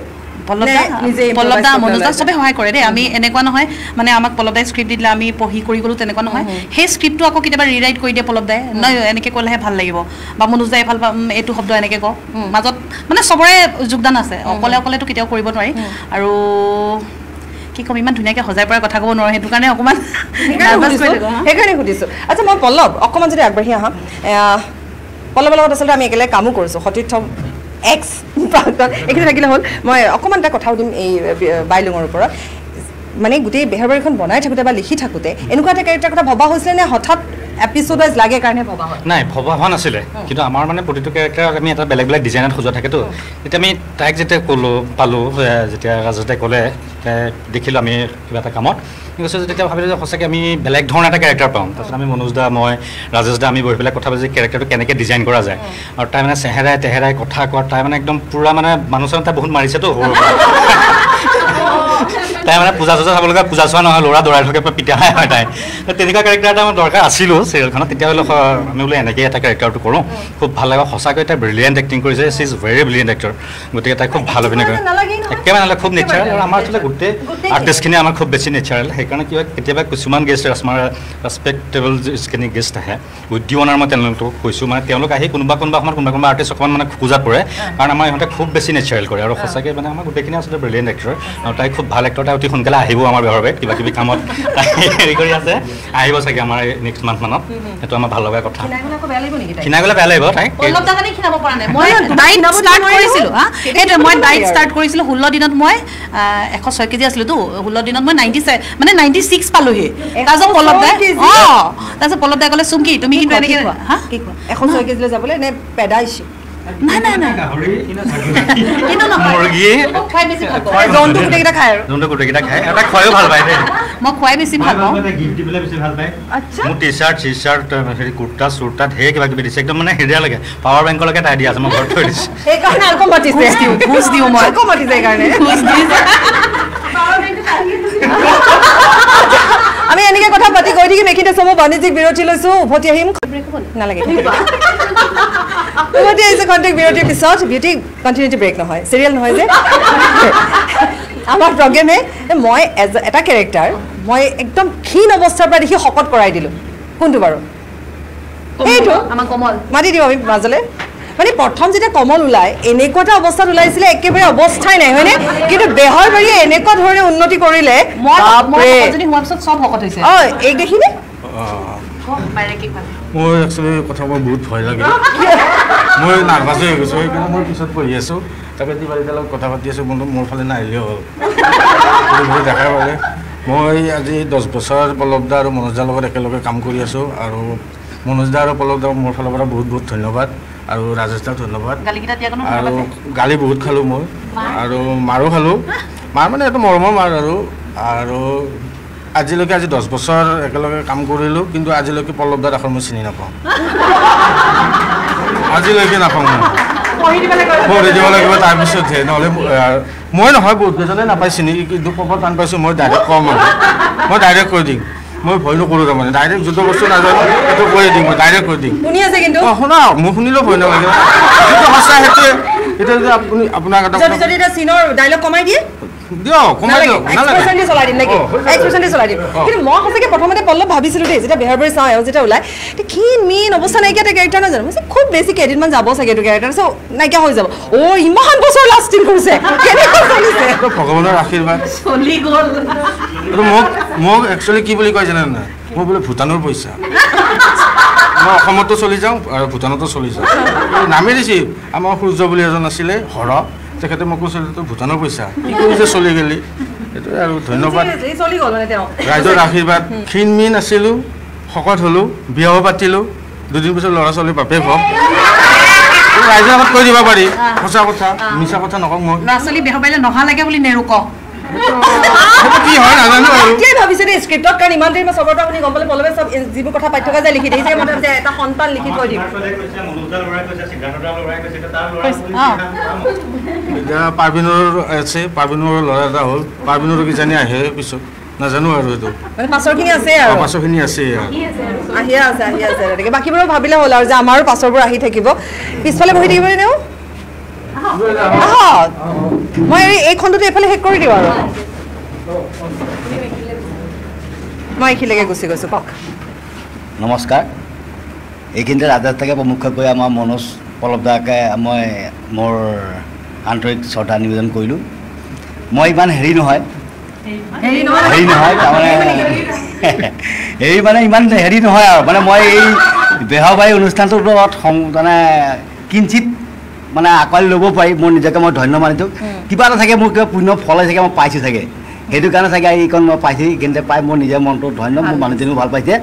পল্লৱ দা মনোজ দা চবে সহায় কৰে দেই। আমি এনেকুৱা নহয় মানে আমাক পল্লৱ দাই স্ক্ৰিপ্ট দি দিলে আমি পঢ়ি কৰি গ'লো তেনেকুৱা নহয়। সেই স্ক্ৰিপ্টটো আকৌ কেতিয়াবা ৰিৰাইট কৰি দিয়ে পল্লৱ দাই। নহয় এনেকৈ ক'লেহে ভাল লাগিব। বা মনোজ দাই ভাল এইটো শব্দ এনেকৈ কওঁ মাজত মানে চবৰে যোগদান আছে। অকলে অকলেতো কেতিয়াও কৰিব নোৱাৰি। আৰু কি ক'ম ইমান ধুনীয়াকৈ সজাই পৰাই কথা ক'ব নোৱাৰোঁ। সেইটো কাৰণে অকণমান সেইকাৰণে সুধিছোঁ। আচ্ছা মই পল্লৱ অকণমান যদি আগবাঢ়ি আহা। পল্লৱৰ লগত আচলতে আমি একেলগে কামো কৰিছোঁ। সতীৰ্থ এক্স প্ৰাক্তন এইখিনি থাকিলে হ'ল। মই অকণমান এটা কথা সুধিম এই বাইলুঙৰ ওপৰত। মানে গোটেই বেহাৰবাৰীখন বনাই থাকোঁতে বা লিখি থাকোঁতে এনেকুৱা এটা কেৰেক্টাৰ কথা ভবা হৈছিলে নে হঠাৎ এপিছ'ড ৱাইজ লাগে কাৰণে ভবা হয়? নাই ভবা হোৱা নাছিলে। কিন্তু আমাৰ মানে প্ৰতিটো কেৰেক্টাৰ আমি এটা বেলেগ বেলেগ ডিজাইনত সজোৱা থাকেতো। তেতিয়া আমি তাইক যেতিয়া ক'লোঁ পালোঁ যেতিয়া ৰাজতে ক'লে দেখিলোঁ আমি কিবা এটা কামত। কৈছোঁ যে তেতিয়া ভাবিলোঁ যে সঁচাকৈ আমি বেলেগ ধৰণৰ এটা কেৰেক্টাৰ পাম। তাৰপিছত আমি মনোজ দা মই ৰাজেশ দা আমি বহি পেলাই কথা পাতি কেৰেক্টাৰটো কেনেকৈ ডিজাইন কৰা যায়। আৰু তাই মানে চেহেৰাই তেহেৰাই কথা কোৱা তাই মানে একদম পূৰা মানে মানুহ চানুহ তাই বহুত মাৰিছেতো। পৰা। তাই মানে পূজা চূজা চাব লগা পূজা চোৱা নহয় ল'ৰা দৌৰাই থাকে পিতাই হয় তাই। তেনেকুৱা কেৰেক্টাৰ এটা আমাৰ দৰকাৰ আছিলোঁ চিৰিয়েলখনত তেতিয়া বোলে স- আমি বোলে এনেকৈ এটা কেৰেক্টাৰটো কৰোঁ। খুব ভাল লাগে সঁচাকৈ তাই ব্ৰিলিয়েণ্ট এক্টিং কৰিছে she is very brilliant actor গতিকে তাই খুব ভাল অভিনয় কৰে। একেবাৰে নালাগে খুব নেচাৰেল আৰু আমাৰ আচলতে গোটেই আৰ্টিষ্টখিনি আমাৰ খুব বেছি নেচাৰেল সেইকাৰণে কি হয় কেতিয়াবা কিছুমান গেষ্ট আমাৰ ৰেচপেক্টেবল যিখিনি গেষ্ট আহে উদ্যমনাৰ মই তেওঁলোকক কৈছোঁ। মানে তেওঁলোক আহি কোনোবা কোনোবা সময়ত কোনোবা কোনোবা আৰ্টিষ্ট অকণমান মানে খোজাত পৰে কাৰণ আমাৰ ইহঁতে খুব বেছি নেচাৰেল কৰে। আৰু সঁচাকৈ মানে আমাৰ গোটেইখিনি আচলতে ব্ৰিলিয়েণ্ট এক্টৰ আৰু তাই খুব ভাল এক্টৰ তাই অতি সোনকালে আহিব আমাৰ বেহৰবাৰীত কিবা কিবি কামত হেৰি কৰি আছে। আহিব চাগে আমাৰ নেক্সট মান্থ মানত। সেইটো আমাৰ ভাল লগা কথা। খিনাই গ'লে বেয়া লাগিব নেকি তাই মই ডাইট ষ্টাৰ্ট কৰিছিলোঁ হা? কেনেকৈ সেইটোৱে মই খিনাব ডাইট পাৰি ষ্টাৰ্ট কৰিছিলোঁ ষোল্ল দিনত মই এশ ছয় কেজি আছিলোঁতো ষোল্ল দিনত মই নাইণ্টি মানে নাইণ্টি ছিক্স পালোহি। তাৰপিছত পল্লৱ দাই? অঁ। তাৰপিছত পল্লৱ দাই ক'লে চুমকি তুমি কিন্তু কি এনেকৈ? হা? এশ ছয় কেজিলৈ যাবলৈ নে পেদাইছো? নাই নাই নাই কিন্তু নহয় মুৰ্গী। খুৱাই বেছি ভাল পাওঁ। জন্তু গোটেইকেইটা খায় আৰু। যোনটো গোটেইকেইটা খায়। আৰু খোৱাইও ভাল পায় দেই। মই খুৱাই বেছি ভাল পাওঁ। গিফ্ট দিবলৈ বেছি ভাল পায়। আচ্ছা। মোৰ টি চাৰ্ট চি চাৰ্ট হেৰি কুৰ্তা চুৰ্তা ঢেৰ কিবা কিবি দিছে। একদম মানে লাগে। পাৱাৰ বেংকলৈকে তাই দি আছে মই ঘৰত থৈ দিছোঁ। সেইকাৰণে আকৌ মাতিছে। ঘোচ দিওঁ, ঘোচ দিওঁ মই। আকৌ মাতিছে সেইকাৰণে ঘোচ দিছে। আমি এনেকে কথা পাতি গৈ থাকিম। এইখিনিতে চব বাণিজ্যিক বিৰতি লৈছো। উভতি আহিম। নালাগে। উভতি আহিছো কণ্টেক্ট বিৰতিৰ পিছত বিউটি কণ্টিনিউটি ব্ৰেক নহয় চিৰিয়েল নহয় যে আমাৰ প্ৰগ্ৰেমে মই এজ- এটা কেৰেক্টাৰ মই একদম ক্ষীণ অৱস্থাৰ পৰা দেখি শকত কৰাই দিলোঁ। কোনটো বাৰু? এইটো। আমাৰ কমল। মাতি দিওঁ আমি মাজলৈ। মানে প্ৰথম যেতিয়া কমল ওলাই এনেকুৱা এটা অৱস্থাত ওলাইছিলে একেবাৰে অৱস্থাই নাই হয়নে? কিন্তু বেহৰবাৰীয়ে এনেকুৱা ধৰণে উন্নতি কৰিলে মই হোৱাৰ পিছত চব শকত হৈছে। অঁ এইক মোৰ একচুৱেলি কথা মোৰ বহুত ভয় লাগে মই নাৰ্ভাছ হৈ গৈছোঁ। সেইকাৰণে মই পিছত পঢ়ি আছোঁ। তাকে তিৱাৰীৰ লগত কথা পাতি আছোঁ। বন্ধু মোৰ ফালে নাহিলেও হ'ল। দেখাই পালে মই আজি দহ বছৰ পল্লৱদা আৰু মনোজদাৰ লগত একেলগে কাম কৰি আছোঁ। আৰু মনোজদা আৰু পল্লৱদাক মোৰ ফালৰ পৰা বহুত বহুত ধন্যবাদ। আৰু ৰাজেশ দাক ধন্যবাদ। আৰু গালি বহুত খালোঁ মই। আৰু মাৰো খালোঁ। মাৰ মানে এইটো মৰমৰ মাৰ আৰু। আৰু আজিলৈকে আজি দহ বছৰ একেলগে কাম কৰিলোঁ কিন্তু আজিলৈকে পল্লৱদাৰ আখৰ মই চিনি নাপাওঁ। আজিলৈকে নাপাওঁ মই। পঢ়ি দিব লাগিব। তাৰপিছতহে নহ'লে মই নহয় বহুত কেইজনে নাপাই চিনি কিন্তু ক'ব টান পাইছোঁ মই ডাইৰেক্ট কম আৰু। মই ডাইৰেক্ট কৈ দিম। মই ভয় নকৰোঁ তাৰমানে। ডাইৰেক্ট যোনটো বস্তু নাজানো সেইটো কৈয়ে দিম মই ডাইৰেক্ট কৈ দিম। শুনি আছে কিন্তু। অঁ শুনা মই শুনিলেও ভয় নালাগে। যিটো সঁচা সেইটোৱে এতিয়া যদি আপুনি আপোনাক এটা যদি যদি এটা চিনৰ ডাইলগ কমাই দিয়ে? দিয়ক কমাই দিয়ক এক্সপ্ৰেছন দি চলাই দিম নেকি? অঁ, হৈ যাব। এক্সপ্ৰেছন দি চলাই দিম। অঁ। কিন্তু মই সঁচাকৈ প্ৰথমতে পল্লৱ ভাবিছিলোঁ দেই যেতিয়া বেহাৰবাৰী চাওঁ এওঁ যেতিয়া ওলাই এতিয়া ক্ষীণ মীন অৱস্থা নাইকিয়া এটা কেৰেক্টাৰ নাজানো মই ভাবিছোঁ, খুব বেছি কেইদিনমান যাব চাগে এইটো কেৰেক্টাৰ তাৰপিছত নাইকিয়া হৈ যাব। অ' ইমান বছৰ লাষ্টিং কৰিছে। কেনেকৈ চলিছে এইটো ভগৱানৰ আশীৰ্বাদ। চলি গ'ল। আৰু মোক মোক একচুৱেলি কি বুলি কয় জানে নাই? মই বোলে ভূটানৰ পইচা। মই অসমতো চলি যাওঁ আৰু ভূটানতো চলি যাওঁ। নামেই দিছে। আমাৰ সূৰ্য বুলি এজন আছিলে হৰ। তেখেতে মোক কৈছিল তোৰ ভূটানৰ পইচা। কি কৰিছে চলি গেলি? সেইটোৱে আৰু ধন্যবাদ। চলি ৰাইজৰ আশীৰ্বাদ। ক্ষীণ মীন আছিলোঁ শকত হ'লোঁ বিয়াও পাতিলোঁ। দুদিন পিছত ল'ৰা ছোৱালী বাপেক হওক ৰাইজৰ আগত কৈ দিব পাৰি। সঁচা কথা মিছা কথা নকওঁ মই। ল'ৰা ছোৱালী বেহবাৰীলে নহা লাগে বুলি নেৰোক। সেইটো কি হয় নাজানো আৰু। এতিয়াই ভাবিছে দেই স্ক্ৰিপ্টত কাৰণ ইমান দেৰি মই চবৰ পৰা আপুনি গম পালে পল্লৱে চব যিবোৰ কথা পাতি থকা যায় লিখি দিয়ে মই ভাবিছে এটা সন্তান লিখি থৈ দিম। এতিয়া পাৰ্বিনৰ আছে পাৰ্বিনৰ ল'ৰা এটা হ'ল পাৰ্বিনৰো কিজানি আহে পিছত নাজানো আৰু এইটো। মানে পাছৰখিনি আছে আৰু। পাছৰখিনি আছেই আৰু। আহিয়ে আছে আহিয়ে আছে তেনেকৈ বাকীবোৰো ভাবিলে হ'ল আৰু যে আমাৰো পাছৰবোৰ আহি থাকিব। পিছফালে বহি থাকিব নে তেওঁ আহক। মই এই- এই খণ্ডটো এইফালে শেষ কৰি দিওঁ আৰু। মই এইখিনিলৈকে গুচি গৈছোঁ কওক। নমস্কাৰ। এইখিনিতে ৰাজেশ থাকে প্ৰমুখ্যকৈ আমাৰ মনোজ পল্লৱদাকে মই মোৰ আন্তৰিক শ্ৰদ্ধা নিবেদন কৰিলোঁ। মই ইমান হেৰি নহয়। হেৰি নহয়। তাৰমানে হেৰি মানে ইমান হেৰি নহয় আৰু। মানে মই এই বেহৰবাৰী অনুষ্ঠানটোৰ লগত সং- মানে কিঞ্চিত মানে আঁকোৱালি ল'ব পাৰি মোৰ নিজকে মই ধন্য মানিছোঁ। কিবা এটা চাগে মোৰ কিবা পুণ্য ফল চাগে মই পাইছোঁ চাগে। সেইটো কাৰণে চাগে এইকণ মই পাইছোঁ এইখিনিতে পাই মোৰ নিজৰ মনটো ধন্য মোৰ মানুহজনীও ভাল পাইছে।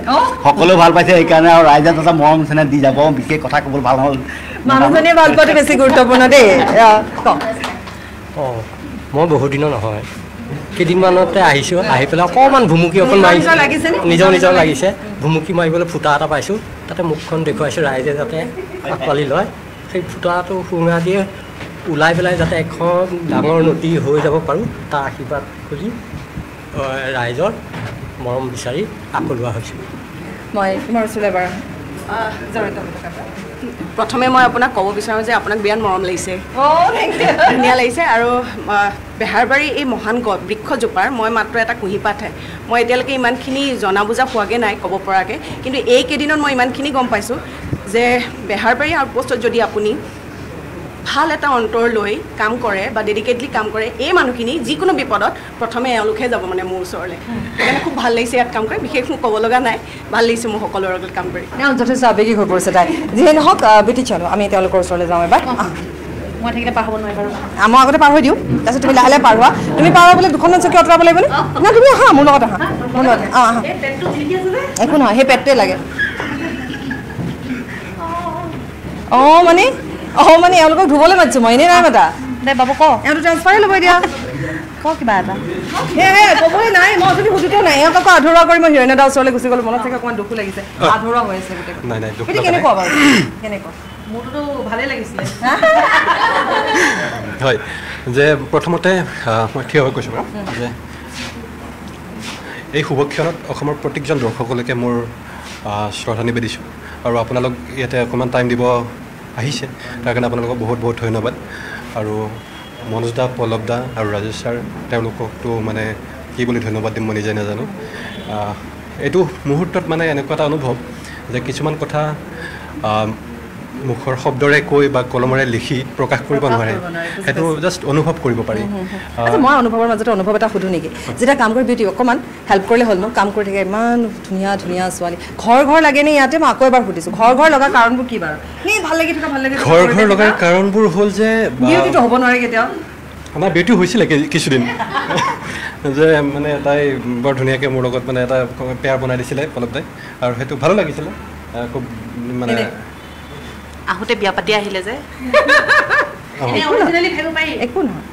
সকলোৱে ভাল পাইছে সেইকাৰণে আৰু ৰাইজে এটা মৰম চেনেহ দি যাব বিশেষ কথা ক'বলৈ ভাল হ'ল মানুহজনীয়ে ভাল পোৱাটো বেছি গুৰুত্বপূৰ্ণ দেই। অঁ মই বহুত দিনৰ নহয়। কেইদিনমানতে আহিছোঁ আহি পেলাই অকণমান ভুমুকি অকণ মাৰিছোঁ? নিজৰ নিজৰ লাগিছে। ভুমুকি মাৰিবলৈ ফুটা এটা পাইছোঁ তাতে মুখখন দেখুৱাইছোঁ ৰাইজে যাতে আঁকোৱালি লয়। সেই ফুটাটো সুৰুঙা দিয়ে ওলাই পেলাই যাতে এখন ডাঙৰ নদী হৈ যাব পাৰোঁ তাৰ আশীৰ্বাদ খুজি ৰাইজৰ মৰম বিচাৰি আকলোৱা হৈছোঁ মই তোমাৰ ওচৰলৈ। প্ৰথমে মই আপোনাক ক'ব বিচাৰোঁ যে আপোনাক বিৰাট মৰম লাগিছে। ধুনীয়া লাগিছে আৰু বেহাৰবাৰী এই মহান গ বৃক্ষজোপাৰ মই মাত্ৰ এটা কুঁহিপাতহে মই এতিয়ালৈকে ইমানখিনি জনা বুজা পোৱাগৈ নাই ক'ব পৰাকৈ। কিন্তু এইকেইদিনত মই ইমানখিনি গম পাইছোঁ যে বেহাৰবাৰী আউটপোষ্টত যদি আপুনি ভাল এটা অন্তৰ লৈ কাম কৰে বা ডেডিকেটলি কাম কৰে এই মানুহখিনি যিকোনো বিপদত প্ৰথমে এওঁলোকহে যাব মানে মোৰ ওচৰলৈ। সেইকাৰণে খুব ভাল লাগিছে ইয়াত কাম কৰি বিশেষ মোক ক'ব লগা নাই ভাল লাগিছে মোৰ সকলোৰে লগত কাম কৰি। তেওঁ যথেষ্ট আৱেগিক হৈ পৰিছে তাই। যিয়ে নহওক বিটি চলো আমি তেওঁলোকৰ ওচৰলৈ যাওঁ এবাৰ। মই থাকিলে আগতে পাৰ হৈ দিওঁ তাৰপিছত তুমি লাহে লাহে পাৰ হোৱা তুমি পাৰ হ'বলৈ দুখনমান চকী আঁতৰাব লাগিবনে না? তুমি আহা মোৰ লগত আহা মোৰ লগত আহা। অঁ আহা একো নহয় সেই পেটটোৱে লাগে। অঁ মানে অঁ মানে এওঁলোকক ধুবলৈ মাতিছোঁ মই এনেই নাই মাতা। দে বাবু ক। এওঁতো ট্ৰেন্সফাৰে ল'ব এতিয়া। ক কিবা এটা। ক'বই নাই মই যদি সুধোতে নাই এওঁক আকৌ আধৰুৱা কৰি মই হিৰণ্য দাৰ ওচৰলৈ গুচি গ'লো মনত চাগে অকণমান দুখো লাগিছে আধৰুৱা হৈ আছে গোটেই নাই নাই দুখ সেইটো লগা কেনেকুৱা। বাৰু? কেনেকুৱা? মোৰটোতো ভালেই লাগিছিলে। হয় যে প্ৰথমতে মই থিয় হৈ কৈছোঁ বাৰু যে এই শুভক্ষণত অসমৰ প্ৰত্যেকজন দৰ্শকলৈকে মোৰ শ্ৰদ্ধা নিবেদিছোঁ। আৰু আপোনালোক ইয়াতে অকণমান টাইম দিব আহিছে। তাৰ কাৰণে আপোনালোকক বহুত বহুত ধন্যবাদ। আৰু মনোজ দা পল্লৱ দা আৰু ৰাজেশ ছাৰ তেওঁলোককতো মানে কি বুলি ধন্যবাদ দিম মই নিজে নাজানো। এইটো মুহূৰ্তত মানে এনেকুৱা এটা অনুভৱ যে কিছুমান কথা মুখৰ শব্দৰে কৈ বা কলমেৰে লিখি প্ৰকাশ কৰিব নোৱাৰে। সেইটো জাষ্ট অনুভৱ কৰিব পাৰি। মই অনুভৱৰ মাজতে অনুভৱ এটা সুধো নেকি? যেতিয়া কাম কৰি বিউটি অকণমান হেল্প কৰিলে হ'ল মোক কাম কৰি থাকে ইমান ধুনীয়া ধুনীয়া ছোৱালী। ঘৰ ঘৰ লাগে নে ইয়াতে? মই আকৌ এবাৰ সুধিছোঁ ঘৰ ঘৰ লগা কাৰণবোৰ কি বাৰু? ভাল লাগি থকা ভাল লাগি ঘৰ ঘৰ লগাৰ কাৰণবোৰ হ'ল যে বিউটিটো হ'ব নোৱাৰে কেতিয়াও। আমাৰ বিউটি হৈছিলে কিছুদিন। যে মানে তাই বৰ ধুনীয়াকৈ মোৰ লগত মানে এটা পেয়াৰ বনাই দিছিলে পলপ দাই আৰু সেইটো ভালো লাগিছিলে। খুব মানে আহোঁতে বিয়া পাতি আহিলে যে। একো নহয়।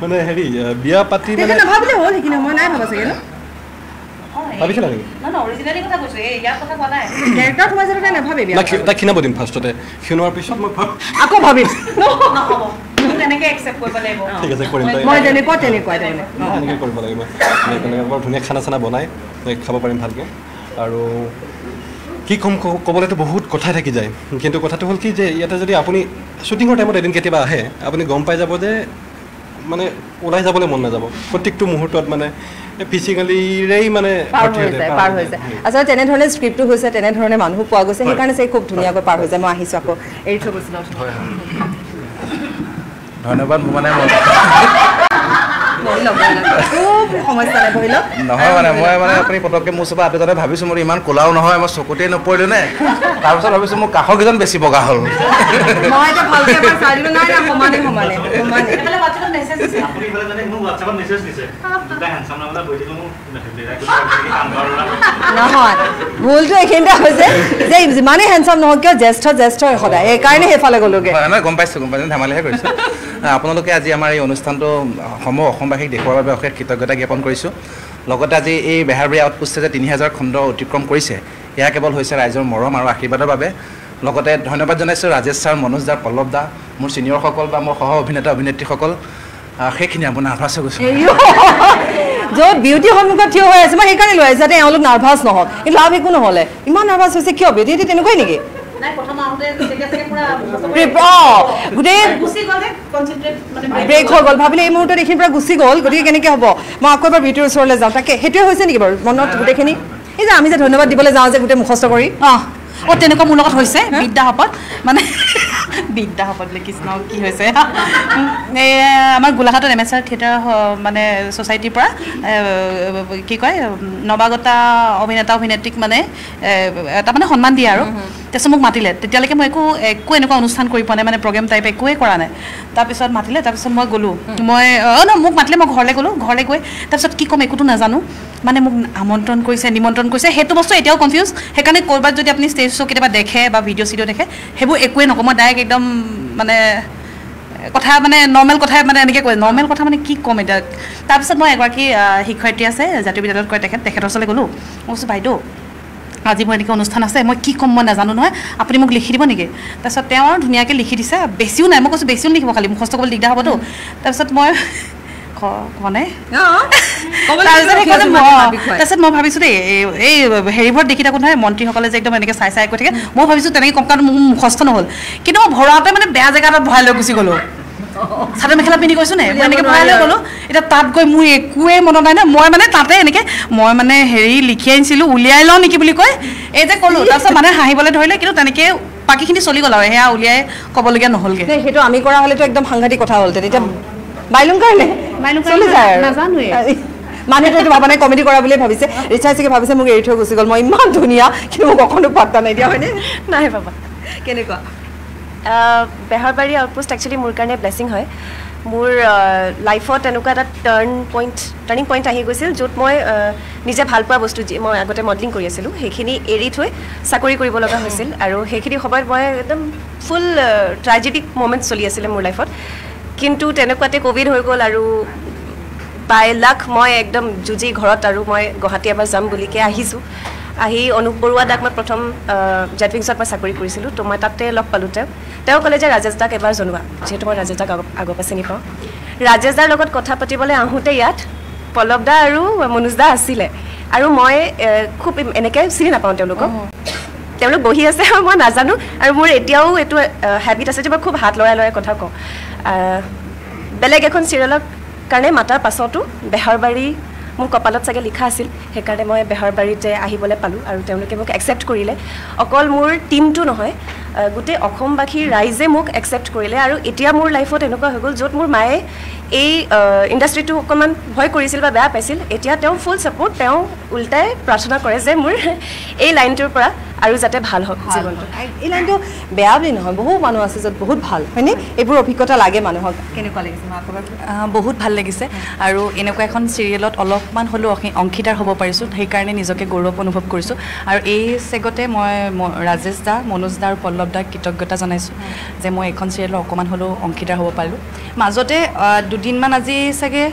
মানে হেৰি বিয়া পাতি মানে নাভাবিলে হ'ল সেইখিনি মই নাই ভাবা চাগে ন? ভাবিছিলা নেকি? ক্ষীণাব দিম ফাৰ্ষ্টতে ক্ষীণোৱাৰ পিছত মই আকৌ ভাবিম। ঠিক আছে কৰিম কৰিব লাগিব। ধুনীয়া খানা চানা বনাই খাব পাৰিম ভালকৈ। আৰু কি ক'ম ক'বলৈতো বহুত কথাই থাকি যায়। কিন্তু কথাটো হ'ল কি যে ইয়াতে যদি আপুনি শ্বুটিঙৰ টাইমত এদিন কেতিয়াবা আহে আপুনি গম পাই যাব যে মানে ওলাই যাবলৈ মন নাযাব। প্ৰত্যেকটো মুহূৰ্তত মানে ফিজিকেলিৰেই মানে পাৰ হৈ যায়, পাৰ আচলতে তেনেধৰণে স্ক্ৰিপ্টটো হৈছে তেনেধৰণে মানুহো পোৱা গৈছে। সেইকাৰণে চাগে খুব ধুনীয়াকৈ পাৰ হৈ যায়। মই আহিছোঁ আকৌ। এৰি থৈ গৈছিলোঁ ধন্যবাদ মোৰ মানে নহয় মানে মই মানে আপুনি পটককৈ মোৰ আঁতৰি যাওঁতে ভাবিছোঁ মোৰ ইমান ক'লাও নহয় মই চকুতেই নপৰিলোঁ নে? তাৰপিছত ভাবিছোঁ মোৰ কাষৰ কেইজন বেছি বগা হ'ল। নহয় ভুলটো এইখিনিতে হৈছে যে যিমানেই হেণ্ডচাম নহওক কিয় জ্যেষ্ঠ জ্যেষ্ঠ সদায়। সেইকাৰণে সেইফালে গ'লোগৈ। গম পাইছোঁ গম পাইছোঁ ধেমালিহে কৰিছোঁ। আপোনালোকে আজি আমাৰ এই অনুষ্ঠানটো সমগ্ৰ অসমবাসীক দেখুওৱাৰ বাবে অশেষ কৃতজ্ঞতা জ্ঞাপন কৰিছোঁ। লগতে আজি এই বেহাৰবাৰী আউটপোষ্টে যে তিনি হাজাৰ খণ্ড অতিক্ৰম কৰিছে এয়া কেৱল হৈছে ৰাইজৰ মৰম আৰু আশীৰ্বাদৰ বাবে। লগতে ধন্যবাদ জনাইছোঁ ৰাজেশ ছাৰ মনোজ দা পল্লৱ দা মোৰ ছিনিয়ৰসকল বা মোৰ সহ অভিনেতা অভিনেত্ৰীসকল। সেইখিনি আপোনাৰ নাৰ্ভাছ হৈ গৈছোঁ। য'ত বিউটি সন্মুখত থিয় হৈ আছে মই সেইকাৰণে লৈ আহিছোঁ যাতে এওঁলোক নাৰ্ভাছ নহওক। কিন্তু লাভ একো নহ'লে। ইমান নাৰ্ভাছ হৈছে কিয় বিউটি তেনেকুৱাই নেকি? ব্ৰেক হৈ গ'ল। ভাবিলে এই মুহূৰ্তত এইখিনিৰ পৰা গুচি গ'ল। গতিকে কেনেকৈ হ'ব? মই আকৌ এবাৰ বিউটিৰ ওচৰলৈ যাওঁ। তাকে সেইটোৱে হৈছে নেকি বাৰু মনত গোটেইখিনি? এই যে আমি যে ধন্যবাদ দিবলৈ যাওঁ যে গোটেই মুখস্থ কৰি। অঁ অঁ তেনেকুৱা মোৰ লগত হৈছে বিদ্যাশপত মানে বিদ্যাশপত বোলে কৃষ্ণ কি হৈছে? এই আমাৰ গোলাঘাটত এম এছ আৰ থিয়েটাৰ মানে ছ'চাইটিৰ পৰা কি কয় নৱাগতা অভিনেতা অভিনেত্ৰীক মানে এটা মানে সন্মান দিয়ে আৰু। তাৰপিছত মোক মাতিলে। তেতিয়ালৈকে মই একো একো এনেকুৱা অনুষ্ঠান কৰি পোৱা নাই মানে প্ৰগ্ৰেম টাইপ একোৱেই কৰা নাই। তাৰপিছত মাতিলে তাৰপিছত মই গ'লোঁ। মই অঁ ন মোক মাতিলে মই ঘৰলৈ গ'লোঁ ঘৰলৈ গৈ তাৰপিছত কি ক'ম একোতো নাজানো। মানে মোক আমন্ত্ৰণ কৰিছে নিমন্ত্ৰণ কৰিছে সেইটো বস্তু এতিয়াও কনফিউজ সেইকাৰণে ক'ৰবাত যদি আপুনি ষ্টেজ শ্ব' কেতিয়াবা দেখে বা ভিডিঅ' চিডিঅ' দেখে সেইবোৰ একোৱেই নকওঁ। মই ডাইৰেক্ট একদম মানে কথা মানে নৰ্মেল কথাই মানে এনেকৈ কয়। নৰ্মেল কথা মানে কি ক'ম এতিয়া? তাৰপিছত মই এগৰাকী শিক্ষয়িত্ৰী আছে জাতীয় বিদ্যালয়ত কৰে তেখেত তেখেতৰ ওচৰলৈ গ'লোঁ। মই কৈছোঁ বাইদেউ আজি মোৰ এনেকৈ অনুষ্ঠান আছে মই কি ক'ম মই নাজানো নহয়। আপুনি মোক লিখি দিব নেকি? তাৰপিছত তেওঁ আৰু ধুনীয়াকৈ লিখি দিছে। বেছিও নাই। মই কৈছোঁ বেছিও লিখিব খালি মুখস্থ কৰিবলৈ দিগদাৰ হ'বতো। তাৰপিছত মই মানে তাৰপিছত মই- ভাবিছোঁ দেই এই- হেৰিবোৰত দেখি থাকোঁ নহয় মন্ত্ৰীসকলে যে একদম এনেকৈ চাই চাই কৈ থাকে মই ভাবিছোঁ তেনেকৈ কম কাৰণ মোৰ মুখস্থ নহ'ল। কিন্তু মই ভৰাওঁতে মানে বেয়া জেগা এটাত ভৰাই লৈ গুচি গ'লোঁ। চাদৰ মেখেলা পিন্ধি গৈছোঁ নে? মই এনেকৈ ভৰাই লৈ গ'লোঁ। এতিয়া তাত গৈ মোৰ একোৱেই মনত নাই নহয় মই মানে তাতে এনেকৈ মই মানে হেৰি লিখি আনিছিলোঁ উলিয়াই লওঁ নেকি বুলি কয় এই যে ক'লোঁ তাৰপিছত মানে হাঁহিবলৈ ধৰিলে কিন্তু তেনেকৈ বাকীখিনি চলি গ'ল আৰু সেয়া উলিয়াই ক'বলগীয়া নহ'লগৈ। সেইটো আমি কৰা হ'লেতো একদম সাংঘাতিক কথা হ'ল তেতিয়া বাইলুং কাৰণে চলি যায় আৰু। নাজানোৱে মানুহেতো এইটো ভাবা নাই কমেডি কৰা বুলিয়ে ভাবিছে। ৰিচাৰ্জ চাগে ভাবিছে মোক এৰি থৈ গুচি গ'ল। মই ইমান ধুনীয়া কিন্তু মোক অকণো পাত্তা নাই দিয়া হয়নে? নাই বাবা কেনেকুৱা? বেহাৰবাৰী আউটপোষ্ট একচুৱেলি মোৰ কাৰণে ব্লেছিং হয়। মোৰ লাইফত এনেকুৱা এটা টাৰ্ণ পইণ্ট টাৰ্ণিং পইণ্ট আহি গৈছিল য'ত মই নিজে ভাল পোৱা বস্তু যি মই আগতে মডেলিং কৰি আছিলোঁ সেইখিনি এৰি থৈ চাকৰি কৰিব লগা হৈছিল। আৰু সেইখিনি সময়ত মই একদম ফুল ট্ৰাজেডিক মমেণ্ট চলি আছিলে মোৰ লাইফত কিন্তু তেনেকুৱাতে ক'ভিড হৈ গ'ল আৰু বাই লাক মই একদম যুঁজি ঘৰত আৰু মই গুৱাহাটী এবাৰ যাম বুলিকে আহিছোঁ। আহি অনুপ বৰুৱা দাক মই প্ৰথম জেটৱিংছত মই চাকৰি কৰিছিলোঁ। তো মই তাতে লগ পালোঁ তেওঁক তেওঁ ক'লে যে ৰাজেশ দাক এবাৰ জনোৱা যিহেতু মই ৰাজেশ দাক আগৰ পৰা চিনি পাওঁ। ৰাজেশ দাৰ লগত কথা পাতিবলৈ আহোঁতে ইয়াত পল্লৱ দা আৰু মনোজ দা আছিলে। আৰু মই খুব এনেকৈ চিনি নাপাওঁ তেওঁলোকক। তেওঁলোক বহি আছে আৰু মই নাজানো। আৰু মোৰ এতিয়াও এইটো হেবিট আছে যে মই খুব হাত লৰাই লৰাই কথা কওঁ। বেলেগ এখন চিৰিয়েলৰ কাৰণে মাতাৰ পাছতো বেহাৰবাৰী মোৰ কপালত চাগে লিখা আছিল সেইকাৰণে মই বেহাৰবাৰীতে আহিবলৈ পালোঁ আৰু তেওঁলোকে মোক একচেপ্ট কৰিলে। অকল মোৰ টীমটো নহয় গোটেই অসমবাসীৰ ৰাইজে মোক একচেপ্ট কৰিলে আৰু এতিয়া মোৰ লাইফত এনেকুৱা হৈ গ'ল য'ত মোৰ মায়ে এই ইণ্ডাষ্ট্ৰিটো অকণমান ভয় কৰিছিল বা বেয়া পাইছিল এতিয়া তেওঁ ফুল ছাপোৰ্ট তেওঁ উল্টাই প্ৰাৰ্থনা কৰে যে মোৰ এই লাইনটোৰ পৰা আৰু যাতে ভাল হওক জীৱনটো। এই লাইনটো বেয়া বুলি নহয় বহু মানুহ আছে য'ত বহুত ভাল হয়নে? এইবোৰ অভিজ্ঞতা লাগে মানুহক। কেনেকুৱা লাগিছে বহুত ভাল লাগিছে। আৰু এনেকুৱা এখন চিৰিয়েলত অলপমান হ'লেও অংশী- অংশীদাৰ হ'ব পাৰিছোঁ সেইকাৰণে নিজকে গৌৰৱ অনুভৱ কৰিছোঁ। আৰু এই চেগতে মই ৰাজেশ দা মনোজ দা আৰু পল্লৱ দাক কৃতজ্ঞতা জনাইছোঁ যে মই এইখন চিৰিয়েলৰ অকণমান হ'লেও অংশীদাৰ হ'ব পাৰিলোঁ। মাজতে দুদিনমান আজি চাগে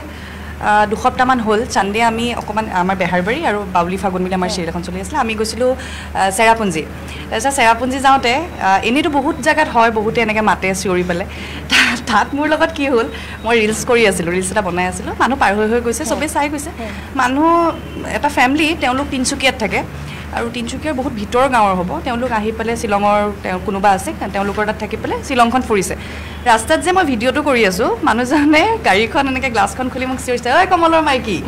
দুসপ্তাহমান হ'ল। চানডে আমি অকণমান আমাৰ বেহাৰবাৰী আৰু বাউলি ফাগুন বুলি আমাৰ চিৰিয়েল এখন চলি আছিলে। আমি গৈছিলোঁ চেৰাপুঞ্জী। তাৰপিছত চেৰাপুঞ্জী যাওঁতে এনেইতো বহুত জেগাত হয় বহুতে এনেকৈ মাতে চিঞৰি পেলাই। তাত মোৰ লগত কি হ'ল মই ৰিলচ কৰি আছিলোঁ ৰিলচ এটা বনাই আছিলোঁ। মানুহ পাৰ হৈ হৈ গৈছে চবেই চাই গৈছে। মানুহ এটা ফেমিলি তেওঁলোক তিনিচুকীয়াত থাকে। আৰু তিনিচুকীয়াৰ বহুত ভিতৰৰ গাঁৱৰ হ'ব। তেওঁলোক আহি পেলাই শ্বিলঙৰ তেওঁ কোনোবা আছে তেওঁলোকৰ তাত থাকি পেলাই শ্বিলংখন ফুৰিছে। ৰাস্তাত যে মই ভিডিঅ'টো কৰি আছোঁ মানুহজনে গাড়ীখন এনেকৈ গ্লাছখন খুলি মোক চিঞৰিছে ঐ কমলৰ মাইকী।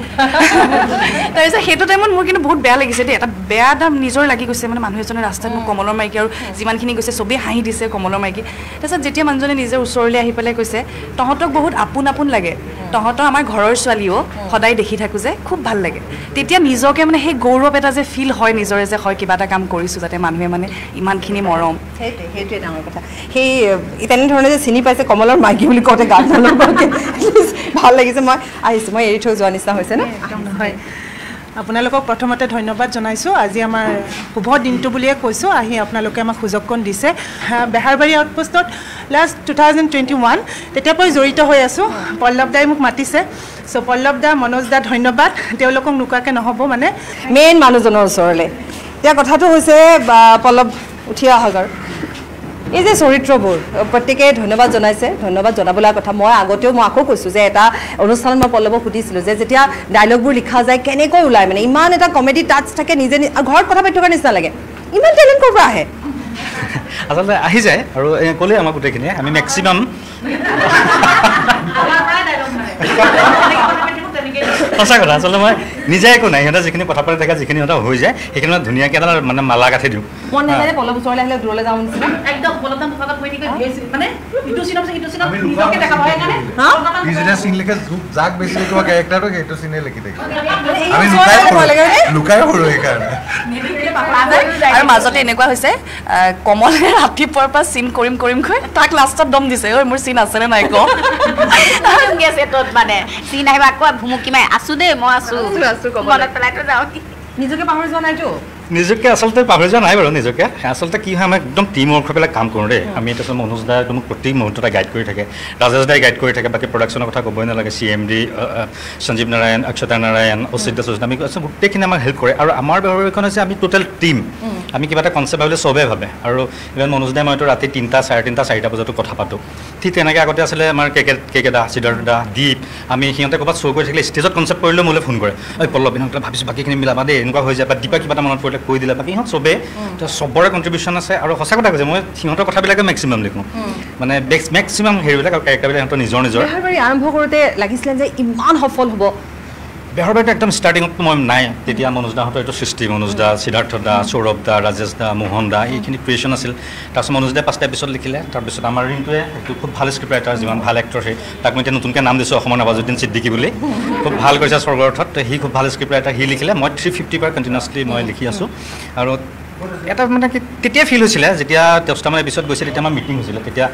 তাৰপিছত সেইটো টাইমত মোৰ কিন্তু বহুত বেয়া লাগিছে দেই। এটা বেয়া দাম নিজৰ লাগি গৈছে মানে মানুহ এজনে ৰাস্তাত মোক কমলৰ মাইকী আৰু যিমানখিনি গৈছে চবেই হাঁহি দিছে কমলৰ মাইকী। তাৰপিছত যেতিয়া মানুহজনে নিজৰ ওচৰলৈ আহি পেলাই কৈছে তহঁতক বহুত আপোন আপোন লাগে। তহঁতৰ আমাৰ ঘৰৰ ছোৱালীও সদায় দেখি থাকোঁ যে খুব ভাল লাগে। তেতিয়া নিজকে মানে সেই গৌৰৱ এটা যে ফিল হয় নিজৰে যে হয় কিবা এটা কাম কৰিছোঁ যাতে মানুহে মানে ইমানখিনি মৰম। সেইটোৱে সেইটোৱে ডাঙৰ কথা। সেই তেনেধৰণে যে চিনি পাইছে কমলৰ মাইকী বুলি কওঁতে নলগাকে ভাল লাগিছে মই আহিছোঁ মই এৰি থৈ যোৱা নিচিনা হৈছে নে? হয়। আপোনালোকক প্ৰথমতে ধন্যবাদ জনাইছোঁ। আজি আমাৰ শুভ দিনটো বুলিয়ে কৈছোঁ। আহি আপোনালোকে আমাক সুযোগকণ দিছে। Beharbari আউটপোষ্টত last two thousand twenty one তেতিয়াৰ পৰাই জড়িত হৈ আছোঁ। পল্লৱ দাই মোক মাতিছে। চ' পল্লৱ দা মনোজ দা ধন্যবাদ। তেওঁলোকক নোকোৱাকৈ নহ'ব মানে। মেইন মানুহজনৰ ওচৰলৈ। এতিয়া কথাটো হৈছে পল্লৱ উঠি আহক আৰু এই যে চৰিত্ৰবোৰ প্ৰত্যেকে ধন্যবাদ জনাইছে ধন্যবাদ জনাবলগা কথা। মই আগতেও মই আকৌ কৈছোঁ যে এটা অনুষ্ঠানত মই পল্লৱক সুধিছিলোঁ যে যেতিয়া ডাইলগবোৰ লিখা যায় কেনেকৈ ওলায় মানে? ইমান এটা কমেডি টাচ থাকে নিজে ঘৰত কথা পাতি থকাৰ নিচিনা লাগে। ইমান টেলেণ্ট ক'ৰ পৰা আহে? আচলতে আহি যায় আৰু এ, ক'লেই আমাক গোটেইখিনিয়ে। আমি মেক্সিমাম সঁচা কথা আচলতে মই নিজে একো নাই সিহঁতে যিখিনি কথা পাতি থাকে যিখিনি সিহঁতৰ হৈ যায় সেইখিনি মই ধুনীয়াকৈ এটা মানে মালা গাঁঠি দিওঁ। মন নাযায় পল্লৱ ওচৰলৈ আহিলে দূৰলৈ যাওঁ নিচিনা? একদম পলতান থকাত হৈ থাকে মানে ইটো চিনৰ পিছত ইটো চিনত নিজকে দেখা পায় কাৰণে সি যেতিয়া চিন লিখে যো- যাক বেছি লিখিব কেৰেক্টাৰটো সেইটো চিনে লিখি থাকিব এই আমি ওচৰলৈ লুকাই ভয় লাগে নে? ফুৰো লুকাই ফুৰো সেইকাৰণে। আৰু মাজতে এনেকুৱা হৈছে কমলে ৰাতিপুৱাৰ পৰা চিন কৰিম কৰিম কৈ তাক লাষ্টত দম দিছে ঐ মোৰ চিন আছেনে নাই কওঁ? তত মানে? চিন আহিব আকৌ ভুমুকি মাৰি আছো দেই মই আছো। আছো মনত পেলাই থৈ যাওঁ। নিজকে পাহৰি যোৱা নাইতো? নিজকে আচলতে পাহৰি যোৱা নাই বাৰু নিজকে। আচলতে কি হয় আমি একদম টিম ৱৰ্ক হৈ পেলাই কাম কৰোঁ দেই। আমি তাৰপিছত মনোজ দাই একদম প্ৰতি মুহূৰ্ততে গাইড কৰি থাকে। ৰাজেশ দাই গাইড কৰি থাকে বাকী প্ৰডাকশ্যনৰ কথা ক'বই নালাগে। C M D Sanjeev Narayan Akshata Narayan অচিত চচিত আমি গোটেইখিনি আমাক হেল্প কৰে। আৰু আমাৰ ব্যৱহাৰখন হৈছে আমি টোটেল টিম আমি কিবা এটা কনচেপ্ট ভাবিলে চবেই ভাবে। আৰু ইভেন মনোজ দাই মইতো ৰাতি তিনিটা চাৰে তিনিটা চাৰিটা বজাতো কথা পাতোঁ। ঠিক তেনেকৈ আগতে আছিলে আমাৰ কে কে কে কে দা সিদ্ধাৰ্থ দা দীপ। আমি সিহঁতে ক'ৰবাত শ্ব' কৰি থাকিলে ষ্টেজত কনচেপ্ট কৰিলেও মোলৈ ফোন কৰে। ঐ পল্লৱ ভাবিছোঁ বাকীখিনি মিলাবা দেই এনেকুৱা হৈ যায় বা দীপা কিবা এটা মনত পৰিলে কৈ দিলে বাকী সিহঁত চবেই তো চবৰে কণ্ট্ৰিবিউশ্যন আছে আৰু সঁচা কথা কৈছে মই সিহঁতৰ কথাবিলাকে মেক্সিমাম লিখোঁ। মানে মেক্সিমাম হেৰিবিলাক আৰু কেৰেক্টাৰবিলাক সিহঁতৰ নিজৰ নিজৰ। আৰম্ভ কৰোঁতে লাগিছিলে যে ইমান সফল হ'ব। বেহৰবাৰীটো একদম ষ্টাৰ্টিঙত মই নাই। তেতিয়া মনোজ দাহঁতৰ এইটো সৃষ্টি মনোজ দা সিদ্ধাৰ্থ দা সৌৰভ দা ৰাজেশ দা মোহন দা এইখিনি ক্ৰিয়েশ্যন আছিল। তাৰপিছত মনোজ দাই পাঁচটা এপিছড লিখিলে। তাৰপিছত আমাৰ ৰিণটোৱে এইটো খুব ভাল স্ক্ৰিপ্ট ৰাইটাৰ যিমান ভাল এক্টৰ সেই তাক মই এতিয়া নতুনকৈ নাম দিছোঁ অসমৰ নৱাজুদ্দিন ছিদ্দিকি বুলি। খুব ভাল কৰিছে স্বৰ্গৰ অৰ্থত। সি খুব ভাল স্ক্ৰিপ্ট ৰাইটাৰ সি লিখিলে। মই থ্ৰী ফিফটি পাৰ কণ্টিনিউছলি মই লিখি আছোঁ। আৰু এটা মানে কি তেতিয়া ফিল হৈছিলে যেতিয়া দহটামান এপিছড গৈছে তেতিয়া আমাৰ মিটিং হৈছিলে তেতিয়া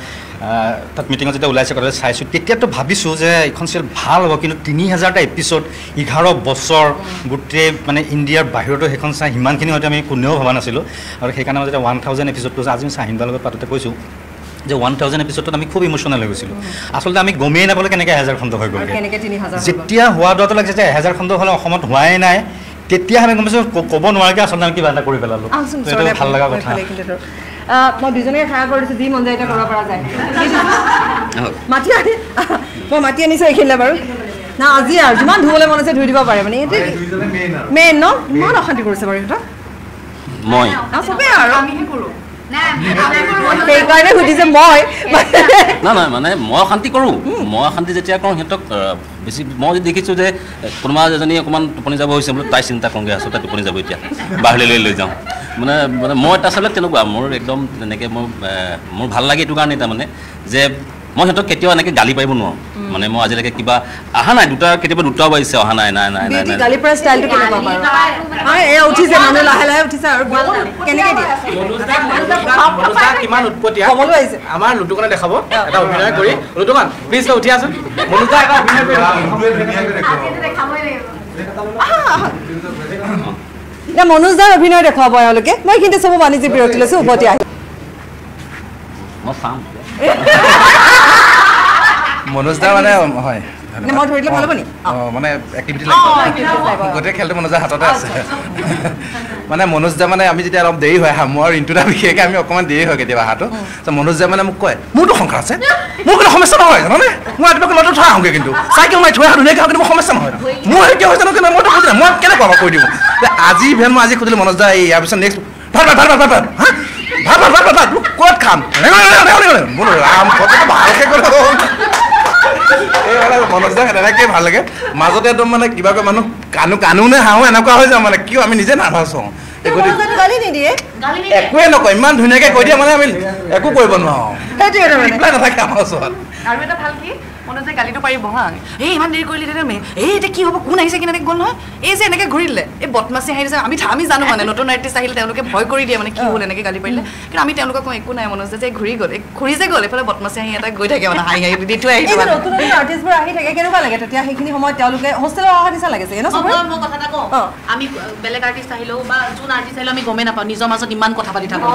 তাত মিটিঙত যেতিয়া ওলাইছে কথাটো চাইছোঁ তেতিয়াতো ভাবিছোঁ যে এইখন চিৰিয়েল ভাল হ'ব কিন্তু তিনি হাজাৰটা এপিছড এঘাৰ বছৰ গোটেই মানে ইণ্ডিয়াৰ বাহিৰতো সেইখন চাই সিমানখিনি হয়তো আমি কোনেও ভবা নাছিলোঁ। আৰু সেইকাৰণে মই যেতিয়া ওৱান থাউজেণ্ড এপিছডটো আজি চাহিনবাৰ লগত পাতোতে কৈছোঁ যে ওৱান থাউজেণ্ড এপিছডত আমি খুব ইম'চনেল হৈ গৈছিলোঁ। আচলতে আমি গমেই নাপালোঁ কেনেকৈ এহেজাৰ খণ্ড হৈ হাজাৰ যেতিয়া হোৱা দোৱাটো লাগিছে যে এহেজাৰ খণ্ড হ'লে অসমত হোৱাই নাই তেতিয়া আমি গম পাইছোঁ ক'ব নোৱাৰাকৈ আচলতে আমি কিবা এটা কৰি পেলালোঁ। এইটো ভাল লগা কথা। মই দুজনে সেৱা কৰি দিছোঁ যি মন যায় এতিয়া কৰিব পৰা যায়। মাতি আনি মই মাতি আনিছোঁ এইখিনিলে বাৰু। না আজি আৰু যিমান ধুবলৈ মন আছে ধুই দিব পাৰে মানে মেইন ন? ইমান অশান্তি কৰিছে বাৰু সিহঁতক মই। না চবেই আৰু। সেইকাৰণে সুধিছে মই। নাই নাই মানে মই অশান্তি কৰোঁ। মই অশান্তি যেতিয়া কৰোঁ সিহঁতক বেছি মই যদি দেখিছোঁ যে কোনোবা এজনী অকণমান টোপনি যাব হৈছে বোলো তাই চিন্তা কৰোঁগৈ আচলতে টোপনি যাব এতিয়া। বাহিৰলৈ লৈ যাওঁ। মানে মানে মই আচলতে তেনেকুৱা মোৰ একদম তেনেকৈ মোৰ মোৰ ভাল লাগে এইটো কাৰণে তাৰমানে যে মই সিহঁতক কেতিয়াও এনেকৈ গালি পাৰিব নোৱাৰোঁ মানে মই আজিলৈকে কিবা অহা নাই দুটা কেতিয়াবা দুটাও বাজিছে অহা নাই নাই নাই নাই বিউটি নাই গালি পৰা ষ্টাইলটো কেনেকুৱা বাৰু হয় এয়া উঠিছে মানুহ লাহে লাহে উঠিছে আৰু কেনেকৈ দিয়ে কিমান উৎপতীয়া কমলো আহিছে আমাৰ লুটুকনে দেখাব এটা অভিনয় কৰি লুটুকন প্লিজ তই উঠি আছোন মনোজা এটা অভিনয় কৰি এতিয়া মনোজ দাৰ অভিনয় দেখুৱাব এওঁলোকে মই এইখিনিতে চাব বাণিজ্যিক বিৰতি লৈছোঁ উভতি আহি মই চাম মনোজ দা মানে হয় মই ভাল হ'ব মানে এক্টিভিটি লাগিব। গোটেই খেলটো মনোজাৰ হাততে আছে মানে মনোজ দা মানে আমি যেতিয়া অলপ দেৰি হয় আহা মই আৰু ইণ্টুটা বিশেষকৈ আমি অকণমান দেৰি হয় কেতিয়াবা অহাটো তো মনোজ দা মানে মোক কয় মোৰতো সংসাৰ আছে মোৰ কোনো সমস্যা নহয় জানানে মই ৰাতিপুৱা ল'ৰাটো থৈ আহোঁগৈ কিন্তু চাইকেল মাৰি থৈ আহোঁ ধুনীয়াকৈ আহোঁ কিন্তু মোৰ সমস্যা নহয় মোৰ সেইটো হৈছে কিন্তু মইতো বুজি নাই মই কেনেকুৱা কৈ দিওঁ আজি ইভেন মই আজি সুধিলোঁ মনোজ দা এই ইয়াৰ পিছত নেক্সট ভাত ভাত ভাত ভাত ভাত হা ভাত ভাত ভাত ভাত ভাত ক'ত খাম বোলো ৰাম ভালকৈ ক'লে তেনেকৈ ভাল লাগে? মাজতে একদম মানে কিবা কয় মানুহ কানো কানো নে হাঁহো এনেকুৱা হৈ যাওঁ মানে কিয় আমি নিজে নাৰ্ভাছ হওঁ একোৱে নকয় ইমান ধুনীয়াকৈ কৈ দিয়ে মানে আমি একো কৰিব নোৱাৰোঁ। নাথাকে আমাৰ ওচৰত। মনতে গালিটো পাৰিব হা? এই ইমান দেৰি কৰিলি তেতিয়া এই এতিয়া কি হ'ব? কোন আহিছে কেনেকৈ গ'ল নহয় এই যে এনেকৈ ঘূৰি দিলে এই বদমাচি আহিছে আমি আমি জানো মানে নতুন আৰ্টিষ্ট আহিলে তেওঁলোকে ভয় কৰি দিয়ে মানে কি হ'ল এনেকৈ গালি পাৰিলে। কিন্তু আমি তেওঁলোকক কওঁ একো নাই মনোজ যে ঘূৰি গ'ল ঘূৰি যে গ'ল এইফালে বদমাচি আহি এটা গৈ থাকে মানে হাঁহি হাঁহি দি থৈ আহিছে যে নতুন আৰ্টিষ্টবোৰ আহি থাকে কেনেকুৱা লাগে? তেতিয়া সেইখিনি সময়ত তেওঁলোকে হোষ্টেলৰ অহা নিচিনা লাগে চাগে ন মই কথা এটা কওঁ। আমি বেলেগ আৰ্টিষ্ট আহিলেও বা যোন আৰ্টিষ্ট আহিলেও আমি গমেই নাপাওঁ নিজৰ মাজত ইমান কথা পাতি থাকোঁ।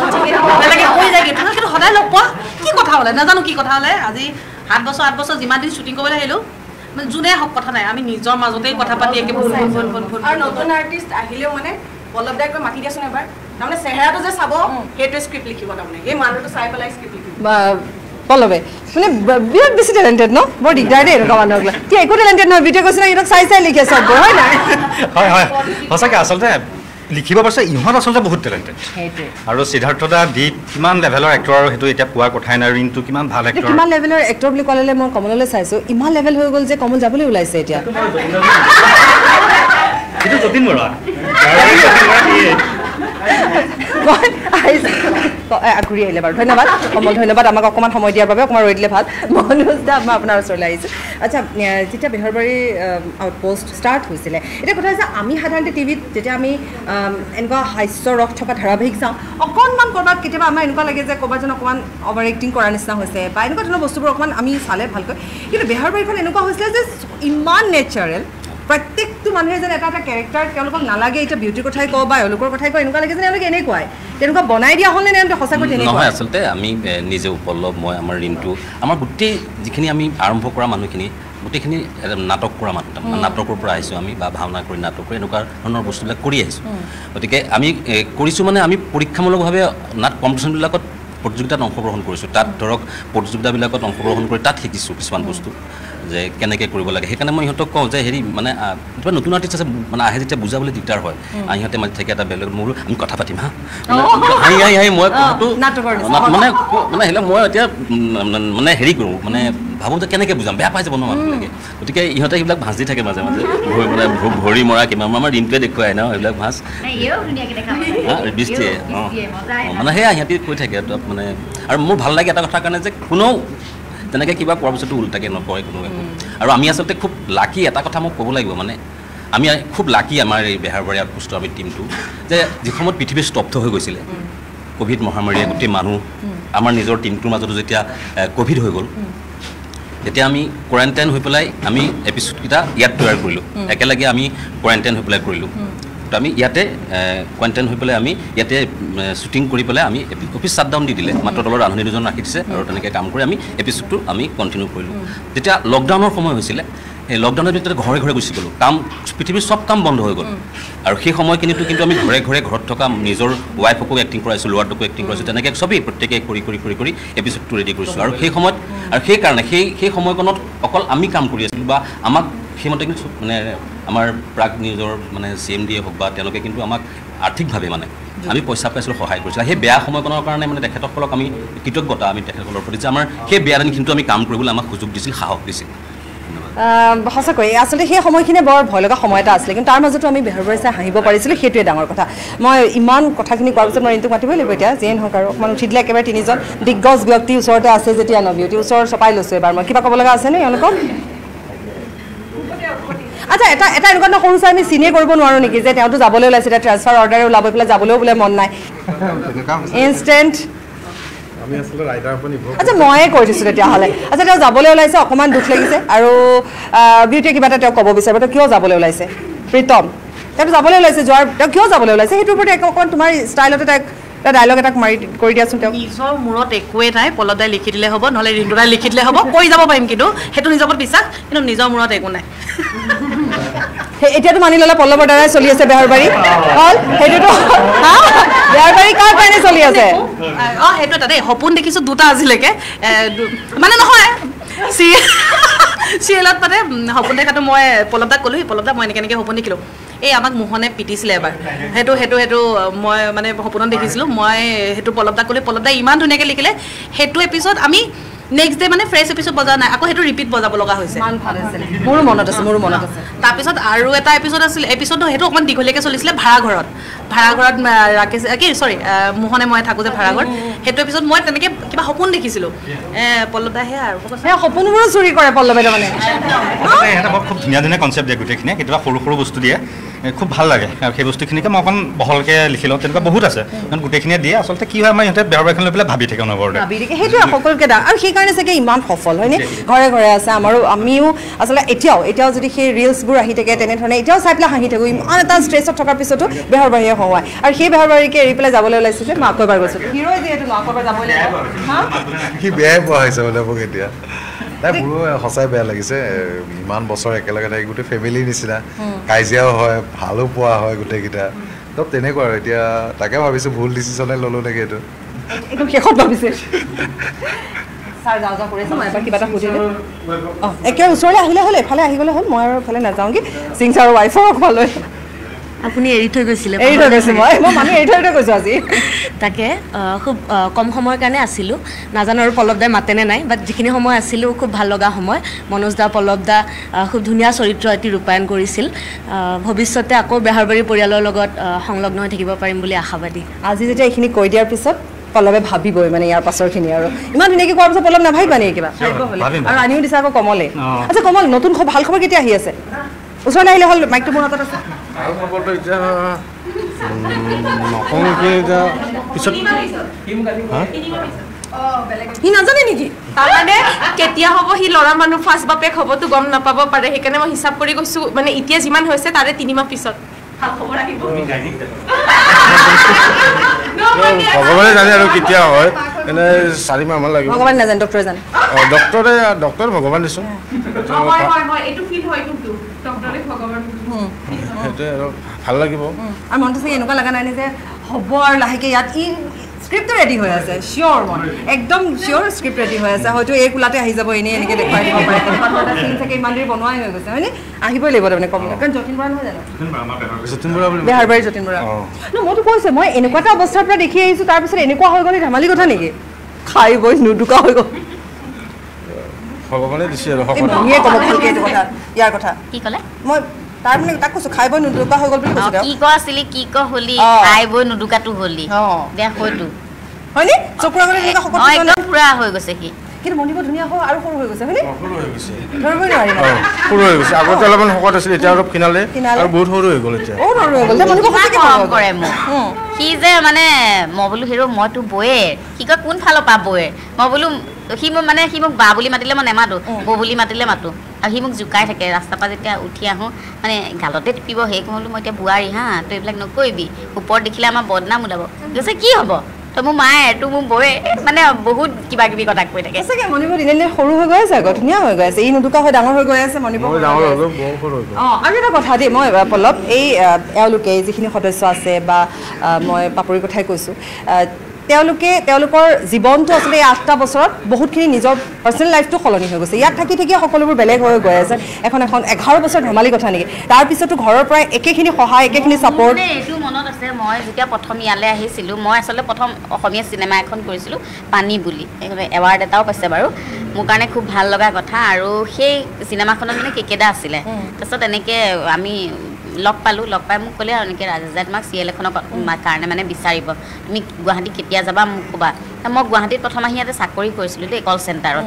বেলেগে কৈ যায়গৈ। তোমালোকে কিন্তু সদায় লগ পোৱা। কি কথা হ'লে? নাজানো কি কথা হ'লে। আজি সাত বছৰ আঠ বছৰ যিমান দিন শ্বুটিং কৰিবলৈ আহিলোঁ মানে যোনে হওক কথা নাই আমি নিজৰ মাজতেই কথা পাতি একে আৰু নতুন আৰ্টিষ্ট আহিলেও মানে পল্লৱ দাই কৈ মাতি দিয়াচোন এবাৰ। তাৰমানে চেহেৰাটো যে চাব সেইটোৱে স্ক্ৰিপ্ট লিখিব তাৰমানে। এই মানুহটো চাই পেলাই স্ক্ৰিপ্ট লিখিব। পল্লৱে। মানে বিৰাট বেছি টেলেণ্টেড ন? বৰ দিগদাৰ দেই এনেকুৱা মানুহক কি একো টেলেণ্টেড নহয় বিউটিয়ে কৈছে সিহঁতক চাই চাই লিখে চববোৰ হয় নাই? হয় হয়। সঁচাকৈ আচলতে লিখিব পাৰিছে ইহঁত আচলতে বহুত টেলেণ্টেড আৰু সিদ্ধাৰ্থ দা দীপ কিমান লেভেলৰ এক্টৰ আৰু সেইটো এতিয়া কোৱাৰ কথাই নাই ৰিণটো কিমান ভাল এক্টৰ কিমান লেভেলৰ এক্টৰ বুলি ক'লে মই কমললৈ চাইছোঁ। ইমান লেভেল হৈ গ'ল যে কমল যাবলৈ ওলাইছে এতিয়া। সেইটো যতীন বৰা মই আহিছোঁ এ, ঘূৰি আহিলে বাৰু। ধন্যবাদ। কমল ধন্যবাদ আমাক অকণমান সময় দিয়াৰ বাবে। অকণমান ৰৈ দিলে ভাল। মনোজ দা মই আপোনাৰ ওচৰলৈ আহিছোঁ। আচ্ছা যেতিয়া বেহৰবাৰী আউটপোষ্ট ষ্টাৰ্ট হৈছিলে এতিয়া কথা হৈছে আমি সাধাৰণতে টিভিত যেতিয়া আমি এনেকুৱা হাস্য ৰস থকা ধাৰাবাহিক চাওঁ অকণমান ক'ৰবাত কেতিয়াবা আমাৰ এনেকুৱা লাগে যে ক'ৰবাত যেন অকণমান অভাৰ এক্টিং কৰা নিচিনা হৈছে বা এনেকুৱা ধৰণৰ বস্তুবোৰ অকণমান আমি চালে ভালকৈ। কিন্তু বেহৰবাৰীখন এনেকুৱা হৈছিলে যে ইমান নেচাৰেল প্ৰত্যেকটো মানুহে যেন এটা এটা কেৰেক্টাৰ তেওঁলোকক নালাগে এতিয়া বিউটিৰ কথাই কওঁ বা এওঁলোকৰ কথাই কওঁ এনেকুৱা লাগে যেন এওঁলোকে এনেকুৱাই। তেনেকুৱা বনাই দিয়া হ'লনে নে এওঁলোকে সঁচাকৈ নহয় আচলতে আমি নিজে উপলব্ধ মই আমাৰ ঋণটো আমাৰ গোটেই যিখিনি আমি আৰম্ভ কৰা মানুহখিনি গোটেইখিনি নাটক কৰা মানুহ তাৰমানে নাটকৰ পৰা আহিছোঁ আমি বা ভাওনা কৰি নাটক কৰি এনেকুৱা ধৰণৰ বস্তুবিলাক কৰি আহিছোঁ। গতিকে আমি কৰিছোঁ মানে আমি পৰীক্ষামূলকভাৱে নাট কম্পিটিশ্যনবিলাকত প্ৰতিযোগিতাত অংশগ্ৰহণ কৰিছোঁ। তাত ধৰক প্ৰতিযোগিতাবিলাকত অংশগ্ৰহণ কৰি তাত শিকিছোঁ কিছুমান বস্তু। যে কেনেকৈ কৰিব লাগে। সেইকাৰণে মই ইহঁতক কওঁ যে হেৰি মানে কিবা নতুন আৰ্টিষ্ট আছে মানে আহে যেতিয়া বুজাবলৈ দিগদাৰ হয়। আৰু ইহঁতে মানে থাকে এটা বেলেগ মোৰ আমি কথা পাতিম হা। হাঁহি হাঁহি হাঁহি মই কথাটো মানে মানে সেইবিলাক মই এতিয়া মানে হেৰি কৰোঁ মানে ভাবোঁ যে কেনেকৈ বুজাম বেয়া পাই যাব ন মানুহবিলাকে। গতিকে ইহঁতে সেইবিলাক ভাজি থাকে মাজে মাজে। ভৰি মানে ভৰি মৰা কিমান আমাৰ ৰিণ্টুৱে দেখুৱাই ন সেইবিলাক ভাজ বৃষ্টিয়ে অঁ। মানে সেয়া সিহঁতি কৈ থাকে মানে আৰু মোৰ ভাল লাগে এটা কথাৰ কাৰণে যে কোনেও তেনেকৈ কিবা কোৱাৰ পিছতো ওলোটাকৈ নকয় কোনোৱে আৰু আমি আচলতে খুব লাকি এটা কথা মোক ক'ব লাগিব মানে আমি খুব লাকি আমাৰ এই বেহাৰবাৰী আউটপোষ্ট আমি টীমটো যে যিসময়ত পৃথিৱী স্তব্ধ হৈ গৈছিলে ক'ভিড মহামাৰীয়ে গোটেই মানুহ আমাৰ নিজৰ টীমটোৰ মাজতো যেতিয়া ক'ভিড হৈ গ'ল তেতিয়া আমি কোৱাৰেণ্টাইন হৈ পেলাই আমি এপিছ'ডকেইটা ইয়াত তৈয়াৰ কৰিলোঁ। একেলগে আমি কোৱাৰেণ্টাইন হৈ পেলাই কৰিলোঁ। তো আমি ইয়াতে কোৱাৰেণ্টাইন হৈ পেলাই আমি ইয়াতে শ্বুটিং কৰি পেলাই আমি অফিচ শ্বাটডাউন দি দিলে। মাত্ৰ দলৰ ৰান্ধনি দুজন ৰাখি দিছে আৰু তেনেকৈ কাম কৰি আমি এপিছ'ডটো আমি কণ্টিনিউ কৰিলোঁ। যেতিয়া লকডাউনৰ সময় হৈছিলে। সেই লকডাউনৰ ভিতৰত ঘৰে ঘৰে গুচি গ'লোঁ। কাম পৃথিৱীৰ চব কাম বন্ধ হৈ গ'ল। আৰু সেই সময়খিনিতো কিন্তু আমি ঘৰে ঘৰে ঘৰত থকা নিজৰ ৱাইফকো এক্টিং কৰাইছোঁ ল'ৰাটোকো এক্টিং কৰাইছোঁ তেনেকৈ চবেই প্ৰত্যেকে কৰি কৰি কৰি কৰি এপিছ'ডটো ৰেডি কৰিছোঁ। আৰু সেই সময়ত আৰু সেইকাৰণে সেই সেই সময়কণত অকল আমি কাম কৰি আছিলোঁ বা আমাক সেইমতে কিন্তু মানে আমাৰ প্ৰাগ নিউজৰ মানে চি এম ডিয়ে হওক বা তেওঁলোকে কিন্তু আমাক আৰ্থিকভাৱে মানে আমি পইচা পাইছিলোঁ সহায় কৰিছিলোঁ। সেই বেয়া সময়কণৰ কাৰণে মানে তেখেতসকলক আমি কৃতজ্ঞতা আমি তেখেতসকলৰ প্ৰতি যে আমাৰ সেই বেয়া দিনখিনিতো আমি কাম কৰিবলৈ আমাক সুযোগ দিছিল সাহস দিছিল। সঁচাকৈ আচলতে সেই সময়খিনি বৰ ভয় লগা সময় এটা আছিলে। কিন্তু তাৰ মাজতো আমি বেহৰবাৰী চাই হাঁহিব পাৰিছিলোঁ সেইটোৱে ডাঙৰ কথা। মই ইমান কথাখিনি কোৱাৰ পিছত মই ৰিণ্টুক মাতিবই লাগিব এতিয়া যিয়ে নহওক আৰু। অকণমান উঠি দিলে একেবাৰে তিনিজন দিগ্গজ ব্যক্তি ওচৰতে আছে যেতিয়া ন বিউটি ওচৰ চপাই লৈছোঁ এবাৰ। মই কিবা ক'ব লগা আছেনে? এওঁলোকক আচ্ছা এটা এটা এনেকুৱা এটা সৰু চাই আমি চিনিয়ে কৰিব নোৱাৰোঁ নেকি যে তেওঁতো যাবলৈ ওলাইছে এতিয়া ট্ৰেন্সফাৰ অৰ্ডাৰে ওলাব পেলাই যাবলৈও বোলে মন নাই। ইনষ্টেণ্ট আচ্ছা ময়ে কৈ দিছোঁ তেতিয়াহ'লে। আচ্ছা তেওঁ যাবলৈ ওলাইছে অকণমান দুখ লাগিছে। আৰু বিউটিয়ে কিবা এটা তেওঁ ক'ব বিচাৰিব তেওঁ কিয় যাবলৈ ওলাইছে? প্ৰীতম। তেওঁতো যাবলৈ ওলাইছে যোৱাৰ তেওঁ কিয় যাবলৈ ওলাইছে? সেইটোৰ ওপৰত এক- অকণমান তোমাৰ ষ্টাইলতে তাইক এটা ডাইলগ এটাক মাৰি কৰি দিয়াচোন তেওঁক। নিজৰ মূৰত একোৱে নাই পলদাই লিখি দিলে হ'ব নহ'লে ৰিণ্টুদাই লিখি দিলে হ'ব কৈ যাব পাৰিম কিন্তু সেইটো নিজৰ ওপৰত বিশ্বাস কিন্তু নিজৰ মূৰত একো নাই। এতিয়াতো মানি ল'লে পল্লৱৰ দ্বাৰাই চলি আছে বেহৰবাৰী। হ'ল সেইটোতো বেহৰবাৰী কাৰ কাৰণে চলি আছে? অঁ সেইটো এটা দেই সপোন দেখিছোঁ দুটা আজিলৈকে। মানে নহয়। চিৰিয়েল চিৰিয়েলত মানে সপোন দেখাটো মই পলবদাক ক'লোঁ পলবদা মই এনেকৈ এনেকৈ সপোন দেখিলোঁ। এই আমাক মোহনে পিটিছিলে এবাৰ। সেইটো সেইটো সেইটো মই মানে সপোনত দেখিছিলোঁ। মই সেইটো পলবদাক ক'লোঁ পলবদা ইমান ধুনীয়াকৈ লিখিলে। সেইটো এপিছড আমি নেক্সট ডে মানে ফ্ৰেছ এপিছড বজা নাই। আকৌ সেইটো ৰিপিট বজাব লগা হৈছে। মোৰো মনত আছে মোৰো মনত আছে। তাৰপিছত আৰু এটা এপিছড আছিল এপিছডটো সেইটো অকণমান দীঘলীয়াকৈ চলিছিলে ভাড়াঘৰত। ভাড়াঘৰত ৰাকেশ কি চৰি মোহনে মই থাকোঁ যে ভাড়াঘৰত। সেইটো এপিছড মই তেনেকৈ কিবা সপোন দেখিছিলোঁ। পল্লদা সেয়া আৰু। সপোনবোৰো চুৰি কৰে পল্লৱে তাৰমানে। ইহঁতে বৰ খুব ধুনীয়া ধুনীয়া কনচেপ্ট দিয়ে গোটেইখিনিয়ে। কেতিয়াবা সৰু সৰু বস্তু দিয়ে। খুব ভাল লাগে। আৰু সেই বস্তুখিনিকে মই অকণ বহলকৈ লিখি লওঁ। তেনেকুৱা বহুত আছে। কাৰণ গোটেইখিনিয়ে দিয়ে। আচলতে কি হয় আমাৰ ইহঁতে বেহৰবাৰীখন লৈ পেলাই ভাবি থাকে অনবৰতে। ভাবি সেইটোৱে সকলোকে ডাঙৰ আৰু সেইকাৰণে চাগে ইমান সফল হয়নে? ঘৰে ঘৰে আছে। আমাৰো আমিও আচলতে এতিয়াও এতিয়াও যদি সেই ৰিলচবোৰ আহি থাকে তেনেধৰণে এতিয়াও চাই পেলাই হাঁহি থাকোঁ। ইমান এটা ষ্ট্ৰেছত থকাৰ পিছতো বেহৰবাৰীয়ে হওঁৱাই আৰু সেই বেহৰবাৰীকে এৰি পেলাই যাবলৈ ওলাইছে যে মই আকৌ এবাৰ গৈছোঁ হিৰ'ই যিহেতু মই আকৌ এবাৰ যাবলৈ হা? সি বেয়াই পোৱা হৈছে মানে মোক এতিয়া। নাই মোৰো সঁচাই বেয়া লাগিছে ইমান বছৰ একেলগে থাকি গোটেই ফেমিলিৰ নিচিনা। কাজিয়াও হয় ভালো পোৱা হয় গোটেইকেইটা। তো তেনেকুৱা আৰু এতিয়া তাকে ভাবিছোঁ ভুল ডিচিশ্যনে ল'লোঁ নেকি এইটো। শেষত ভাবিছে। একেবাৰে ওচৰলৈ আহিলে হ'ল এফালে আহি গ'লে হ'ল মই আৰু এফালে নাযাওঁগৈ। সিং ছাৰৰ ৱাইফৰ অকমালৈ আপুনি এৰি থৈ গৈছিলে। এৰি থৈ গৈছোঁ মই মই মানুহ এৰি থৈ থৈ গৈছোঁ আজি। তাকে খুব কম সময়ৰ কাৰণে আছিলোঁ। নাজানো আৰু পল্লৱদাই মাতেনে নাই বাট যিখিনি সময় আছিলোঁ খুব ভাল লগা সময়। মনোজ দা পল্লৱ দা খুব ধুনীয়া চৰিত্ৰ এটি ৰূপায়ণ কৰিছিল। ভৱিষ্যতে আকৌ বেহাৰবাৰী পৰিয়ালৰ লগত সংলগ্ন হৈ থাকিব পাৰিম বুলি আশাবাদী। আজি যেতিয়া এইখিনি কৈ দিয়াৰ পিছত পল্লৱে ভাবিবই মানে ইয়াৰ পাছৰখিনি আৰু। ইমান ধুনীয়াকৈ কোৱাৰ পিছত পল্লৱ নাভাবিবা নেকি কিবা। আৰু আনিও দিছে আকৌ কমলে। আচ্ছা কমল নতুন ভাল খবৰ কেতিয়া আহি আছে? ওচৰলৈ আহিলে হ'ল মাইকটো মোৰ হাতত আছে। আৰু খবৰটো এতিয়া নকওঁ নেকি এতিয়া পিছত? সি নাজানে নেকি তাৰমানে কেতিয়া হ'ব? সি ল'ৰা মানুহ ফাৰ্ষ্ট বাপেক হ'বতো গম নাপাব পাৰে। সেইকাৰণে মই হিচাপ কৰি কৈছো মানে এতিয়া যিমান হৈছে তাৰে তিনিমাহ পিছত। ভগৱানে জানে আৰু কেতিয়া হয়। এনে চাৰি মাহমান লাগিব। ভগৱান নাজানে ডক্টৰে জানে। অঁ, ডক্টৰে ডক্টৰ ভগৱান দিছোঁ। সেইটোৱে আৰু ভাল লাগিব। আৰু মনটো চাগে এনেকুৱা লগা নাই যে হ'ব আৰু লাহেকৈ ইয়াত ই স্ক্ৰিপ্টটো ৰেডি হৈ আছে চিয়'ৰ মই একদম চিয়'ৰ স্ক্ৰিপ্ট ৰেডি হৈ আছে হয়তো এই কোলাতে আহি যাব এনেই এনেকৈ দেখুৱাই দিব পাৰে। চিন থাকে ইমান দেৰি বনোৱাই হৈ গৈছে হয়নে? আহিবই লাগিব তাৰমানে কম কাৰণ যতীন বৰা নহয় জানো? বেহাৰবাৰী। যতীন বৰা ন মইতো কৈছোঁ মই এনেকুৱা এটা অৱস্থাৰ পৰা দেখি আহিছোঁ তাৰপিছত এনেকুৱা হৈ গ'লে ধেমালি কথা নেকি? খাই বৈ নুদুকা হৈ গ'ল। ভগৱানে দিছে আৰু ভনীয়ে ক'ব ভালকৈ এইটো কথা ইয়াৰ কথা। কি ক'লে? মই তাৰ মানে তাক কৈছোঁ খাই বৈ নুদুকা হৈ গ'ল বুলি অ, কৈছোঁ কি ক আছিলি কি ক হলি অ। খাই বৈ নুদুকাটো হলি। দে হয়তো হয়নে? চকুৰ আগতে এনেকুৱা শকত অ, হৈ গ'ল একদম পুৰা হৈ গৈছে সি। কিন্তু মণিব ধুনীয়া হৈ আৰু সৰু হৈ গৈছে হয়নে? সৰু হৈ গৈছে। ধৰিবই নোৱাৰি অ, সৰু হৈ গৈছে। আগতে অলপমান শকত আছিল এতিয়া অলপ ক্ষীণালে ক্ষীণালে। আৰু বহুত সৰু হৈ গ'ল এতিয়া। বহুত সৰু হৈ গ'ল। যে সঁচাকৈ মৰম কৰে। মোক। সি মানে মই বোলো হিৰ' মইতো বয়ে। সি কয় কোন ফালৰ পৰা বয়ে? মই বোলো সি মোক মানে সি মোক বা বুলি মাতিলে মই নেমাতো। বৌ বুলি মাতিলে মাতো। আৰু সি মোক জোকাই থাকে ৰাস্তাৰ পৰা যেতিয়া উঠি আহোঁ মানে গালতে টিপিব সেই ক'লো মই এতিয়া বোৱাৰী হা তই এইবিলাক নকৰিবি। ওপৰত দেখিলে আমাৰ বদনাম ওলাব। কৈছে কি হ'ব? তই মোৰ মায়ে তোৰ মোৰ বৌয়ে। মানে বহুত কিবা কিবি কথা কৈ থাকে। সঁচাকৈ মণিব দিনে দিনে সৰু হৈ গৈ আছে আকৌ ধুনীয়া হৈ গৈ আছে। ই নুদুকা হৈ ডাঙৰ হৈ গৈ আছে গ'ল। অঁ আৰু এটা কথা দেই মই পল্লৱ এই এওঁলোকে যিখিনি সদস্য আছে বা মই পাপৰিৰ কথাই কৈছোঁ তেওঁলোকে তেওঁলোকৰ জীৱনটো আচলতে এই আঠটা বছৰত বহুতখিনি নিজৰ পাৰ্চনেল লাইফটো সলনি হৈ গৈছে। ইয়াত থাকি থাকি সকলোবোৰ বেলেগ হৈ গৈ আছে। এখন এখন এঘাৰ বছৰ ধেমালি কথা নেকি? তাৰপিছতো ঘৰৰ পৰাই একেখিনি সহায় একেখিনি ছাপৰ্ট এইটো মনত আছে মই যেতিয়া প্ৰথম ইয়ালৈ আহিছিলোঁ মই আচলতে প্ৰথম অসমীয়া চিনেমা এখন কৰিছিলোঁ পানী বুলি। এৱাৰ্ড এটাও পাইছে বাৰু। মোৰ কাৰণে খুব ভাল লগা কথা আৰু সেই চিনেমাখনত মানে কেকেদা আছিলে। তাৰপিছত এনেকৈ আমি লগ পালোঁ লগ পাই মোক ক'লে আৰু এনেকৈ ৰাজেশ দাই তোমাক চিৰিয়েল এখনৰ কাৰণে মানে বিচাৰিব। তুমি গুৱাহাটী কেতিয়া যাবা মোক ক'বা। মই গুৱাহাটীত প্ৰথম আহি ইয়াতে চাকৰি কৰিছিলোঁ দেই কল চেণ্টাৰত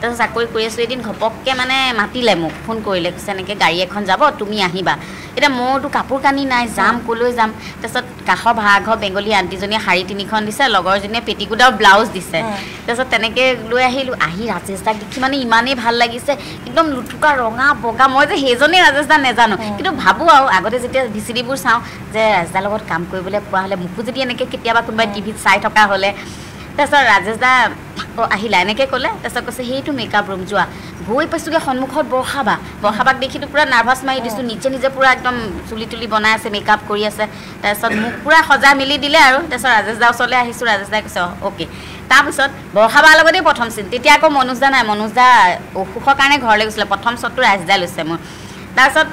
তাৰপিছত চাকৰি কৰি আছোঁ এদিন ঘপককৈ মানে মাতিলে মোক ফোন কৰিলে কৈছে এনেকৈ গাড়ী এখন যাব তুমি আহিবা। এতিয়া মোৰতো কাপোৰ কানি নাই যাম ক'লৈ যাম। তাৰপিছত কাষৰ ভাড়াঘৰ বেংগলী আণ্টিজনীয়ে শাৰী তিনিখন দিছে লগৰজনীয়ে পেটিকোট আৰু ব্লাউজ দিছে। তাৰপিছত তেনেকৈ লৈ আহিলোঁ আহি ৰাজেশ দাক দেখি মানে ইমানেই ভাল লাগিছে একদম লুথুকা ৰঙা বগা মই যে সেইজনেই ৰাজেশ দা নেজানো কিন্তু ভাবোঁ আৰু আগতে যেতিয়া ভি চি ডিবোৰ চাওঁ যে ৰাজেশ দাৰ লগত কাম কৰিবলৈ পোৱা হ'লে মোকো যদি এনেকৈ কেতিয়াবা কোনোবাই টিভিত চাই থকা হ'লে তাৰপিছত ৰাজেশ দা আহিলা এনেকৈ ক'লে তাৰপিছত কৈছে সেইটো মেকআপ ৰুম যোৱা। গৈ পাইছোঁগৈ সন্মুখত বৰষাবা। বৰষাবাক দেখিতো পূৰা নাৰ্ভাছ মাৰি দিছোঁ নিজে নিজে পূৰা একদম চুলি তুলি বনাই আছে মেকআপ কৰি আছে। তাৰপিছত মোক পূৰা সজাই মেলি দিলে আৰু তাৰপিছত ৰাজেশ দাৰ ওচৰলৈ আহিছোঁ ৰাজেশ দাই কৈছে অ'কে তাৰপিছত বৰষাবাৰ লগতেই প্ৰথম চিন তেতিয়া আকৌ মনোজ দা নাই মনোজ দা অসুখৰ কাৰণে ঘৰলৈ গৈছিলে প্ৰথম শ্বটটো ৰাজেশ দাই লৈছে মোৰ। তাৰপিছত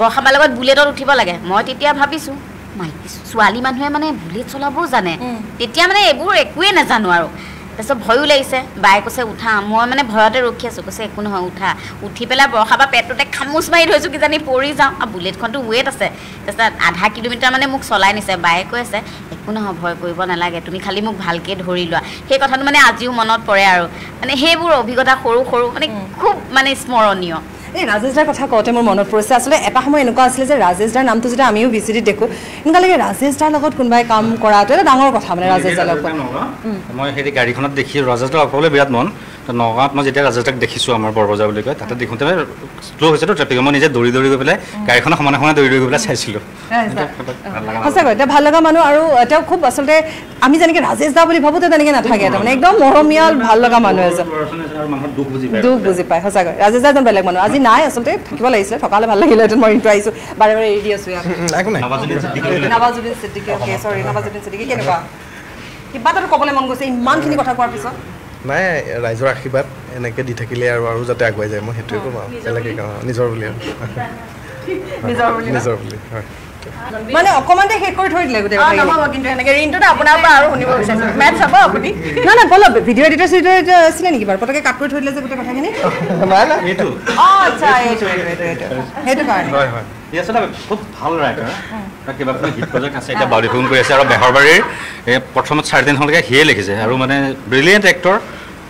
বৰষাবাৰ লগত বুলেটত উঠিব লাগে মই তেতিয়া ভাবিছোঁ মাইকী ছোৱালী মানুহে মানে বুলেট চলাবও জানে। তেতিয়া মানে এইবোৰ একোৱেই নাজানো আৰু। তাৰপিছত ভয়ো লাগিছে। বায়ে কৈছে উঠা। মই মানে ভয়তে ৰখি আছোঁ। কৈছে একো নহয় উঠা। উঠি পেলাই বৰষা বা পেটটোতে খামুচ মাৰি ধৰিছোঁ কিজানি পৰি যাওঁ। আৰু বুলেটখনতো ৱেট আছে। তাৰপিছত আধা কিলোমিটাৰ মানে মোক চলাই নিছে। বায়ে কৈ আছে একো নহয় ভয় কৰিব নালাগে। তুমি খালি মোক ভালকৈ ধৰি লোৱা। সেই কথাটো মানে আজিও মনত পৰে আৰু। মানে সেইবোৰ অভিজ্ঞতা সৰু সৰু মানে খুব মানে স্মৰণীয়। এই ৰাজেশ দাৰ কথা কওঁতে মোৰ মনত পৰিছে আচলতে এটা সময় এনেকুৱা আছিলে যে ৰাজেশ দাৰ নামটো যেতিয়া আমিও ভি চি ডিত দেখোঁ এনেকুৱা লাগে ৰাজেশ দাৰ লগত কোনোবাই কাম কৰাটো এটা ডাঙৰ কথা মানে ৰাজেশ দাৰ লগত। মই সেই গাড়ীখনত দেখি ৰাজেশদাক অকলে বিৰাট মন। নগাঁৱত মই যেতিয়া ৰাজেশদাক দেখিছোঁ আমাৰ বৰবজাৰ বুলি কয় তাতে দেখোঁতে শ্ল' হৈছেতো ট্ৰেফিক মই নিজে দৌৰি দৌৰি গৈ পেলাই গাড়ীখনৰ সমানে সমানে দৌৰি দৌৰি গৈ পেলাই চাইছিলোঁ। সঁচাকৈ তেওঁ ভাল লগা মানুহ আৰু তেওঁ খুব আচলতে আমি যেনেকৈ ৰাজেশ দা বুলি ভাবোঁ তেওঁ তেনেকৈ নাথাকে। তাৰমানে একদম মৰমীয়াল ভাল লগা মানুহ এজন। দুখ বুজি পায়। দুখ বুজি পায় সঁচাকৈ। ৰাজেশ দা এজন বেলেগ মানুহ। আজি নাই আচলতে থাকিব লাগিছিলে। থকালে ভাল লাগিলেহেঁতেন মই ইণ্টু আহিছোঁ। বাৰে বাৰে এৰি দি আছোঁ ইয়াক একো নাই। নৱাজুদ্দিন চিদ্দিকি অ'কে চৰি নৱাজুদ্দিন চিদ্দিকি কেনেকুৱা? কিবা এটাতো ক'বলৈ মন গৈছে। ইমানখিনি কথা কোৱাৰ পিছত। নাই ৰাইজৰ আশীৰ্বাদ এনেকৈ দি থাকিলে আৰু আৰু যাতে আগুৱাই যায় মই সেইটোৱে ক'ম আৰু। বেলেগে কওঁ নিজৰ বুলি আৰু। নিজৰ বুলি হয়। মানে অকণমানতে শেষ কৰি থৈ দিলে গোটেই। নহ'ব কিন্তু এনেকৈ ঋণটোতো আপোনাৰ পৰা আৰু শুনিব বিচাৰিছোঁ। মেথ চাব আপুনি? নাই নাই বলক ভিডিঅ' এডিটৰ চিডিঅ' এডিটৰ আছিলে নেকি বাৰু? পটকে কাট কৰি থৈ দিলে যে গোটেই কথাখিনি। অঁ আচ্ছা এইটো সেইটো কাৰণে। হয় হয়। ই আচলতে খুব ভাল ৰাইটাৰ তাৰ কিবা কিবি হিট প্ৰজেক্ট আছে এতিয়া বাউডি ফিল্ম কৰি আছে আৰু বেহৰবাৰীৰ এই প্ৰথমত চাৰি দিনলৈকে সিয়ে লিখিছে। আৰু মানে ব্ৰিলিয়েণ্ট এক্টৰ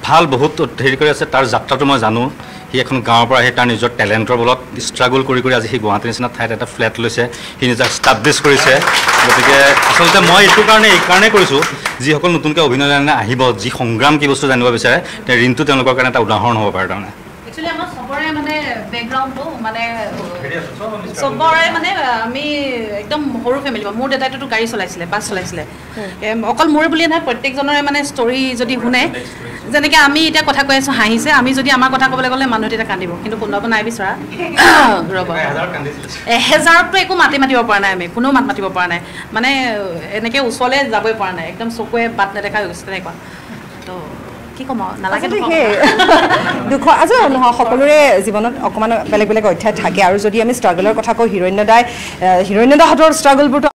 ভাল বহুত হেৰি কৰি আছে তাৰ যাত্ৰাটো মই জানো। সি এখন গাঁৱৰ পৰা আহি তাৰ নিজৰ টেলেণ্টৰ বলত ষ্ট্ৰাগল কৰি কৰি আজি সি গুৱাহাটীৰ নিচিনা ঠাইত এটা ফ্লেট লৈছে। সি নিজক ষ্টাব্লিছ কৰিছে। গতিকে আচলতে মই এইটো কাৰণে এইকাৰণেই কৰিছোঁ যিসকল নতুনকৈ অভিনয় আহিব যি সংগ্ৰাম কি বস্তু জানিব বিচাৰে ঋণটো তেওঁলোকৰ কাৰণে এটা উদাহৰণ হ'ব পাৰে তাৰমানে একচুৱেলি আমাৰ চবৰে মানে বেকগ্ৰাউণ্ডটো মানে চবৰে মানে আমি একদম সৰু ফেমিলি মোৰ দেউতাইতো গাড়ী চলাইছিলে বাছ চলাইছিলে। অকল মোৰ বুলিয়ে নহয় প্ৰত্যেকজনৰে মানে ষ্টৰি যদি শুনে যেনেকৈ আমি এতিয়া কথা কৈ আছোঁ হাঁহিছে আমি যদি আমাৰ কথা ক'বলৈ গ'লে মানুহ তেতিয়া কান্দিব। কিন্তু শুনাব নাই বিচৰা। ৰ'ব। এহেজাৰততো একো মাতি মাতিব পৰা নাই আমি কোনেও মাত মাতিব পৰা নাই। মানে এনেকৈ ওচৰলৈ যাবই পৰা নাই একদম চকুৱে বাট নেদেখা হৈ গৈছে তেনেকুৱা। তো কি ক'ম নালাগে দুখ আজি নহয় সকলোৰে জীৱনত অকণমান বেলেগ বেলেগ অধ্যায় থাকে আৰু যদি আমি ষ্ট্ৰাগলৰ কথা কওঁ হিৰণ্যদাই হিৰণ্যদাহঁতৰ ষ্ট্ৰাগলবোৰতো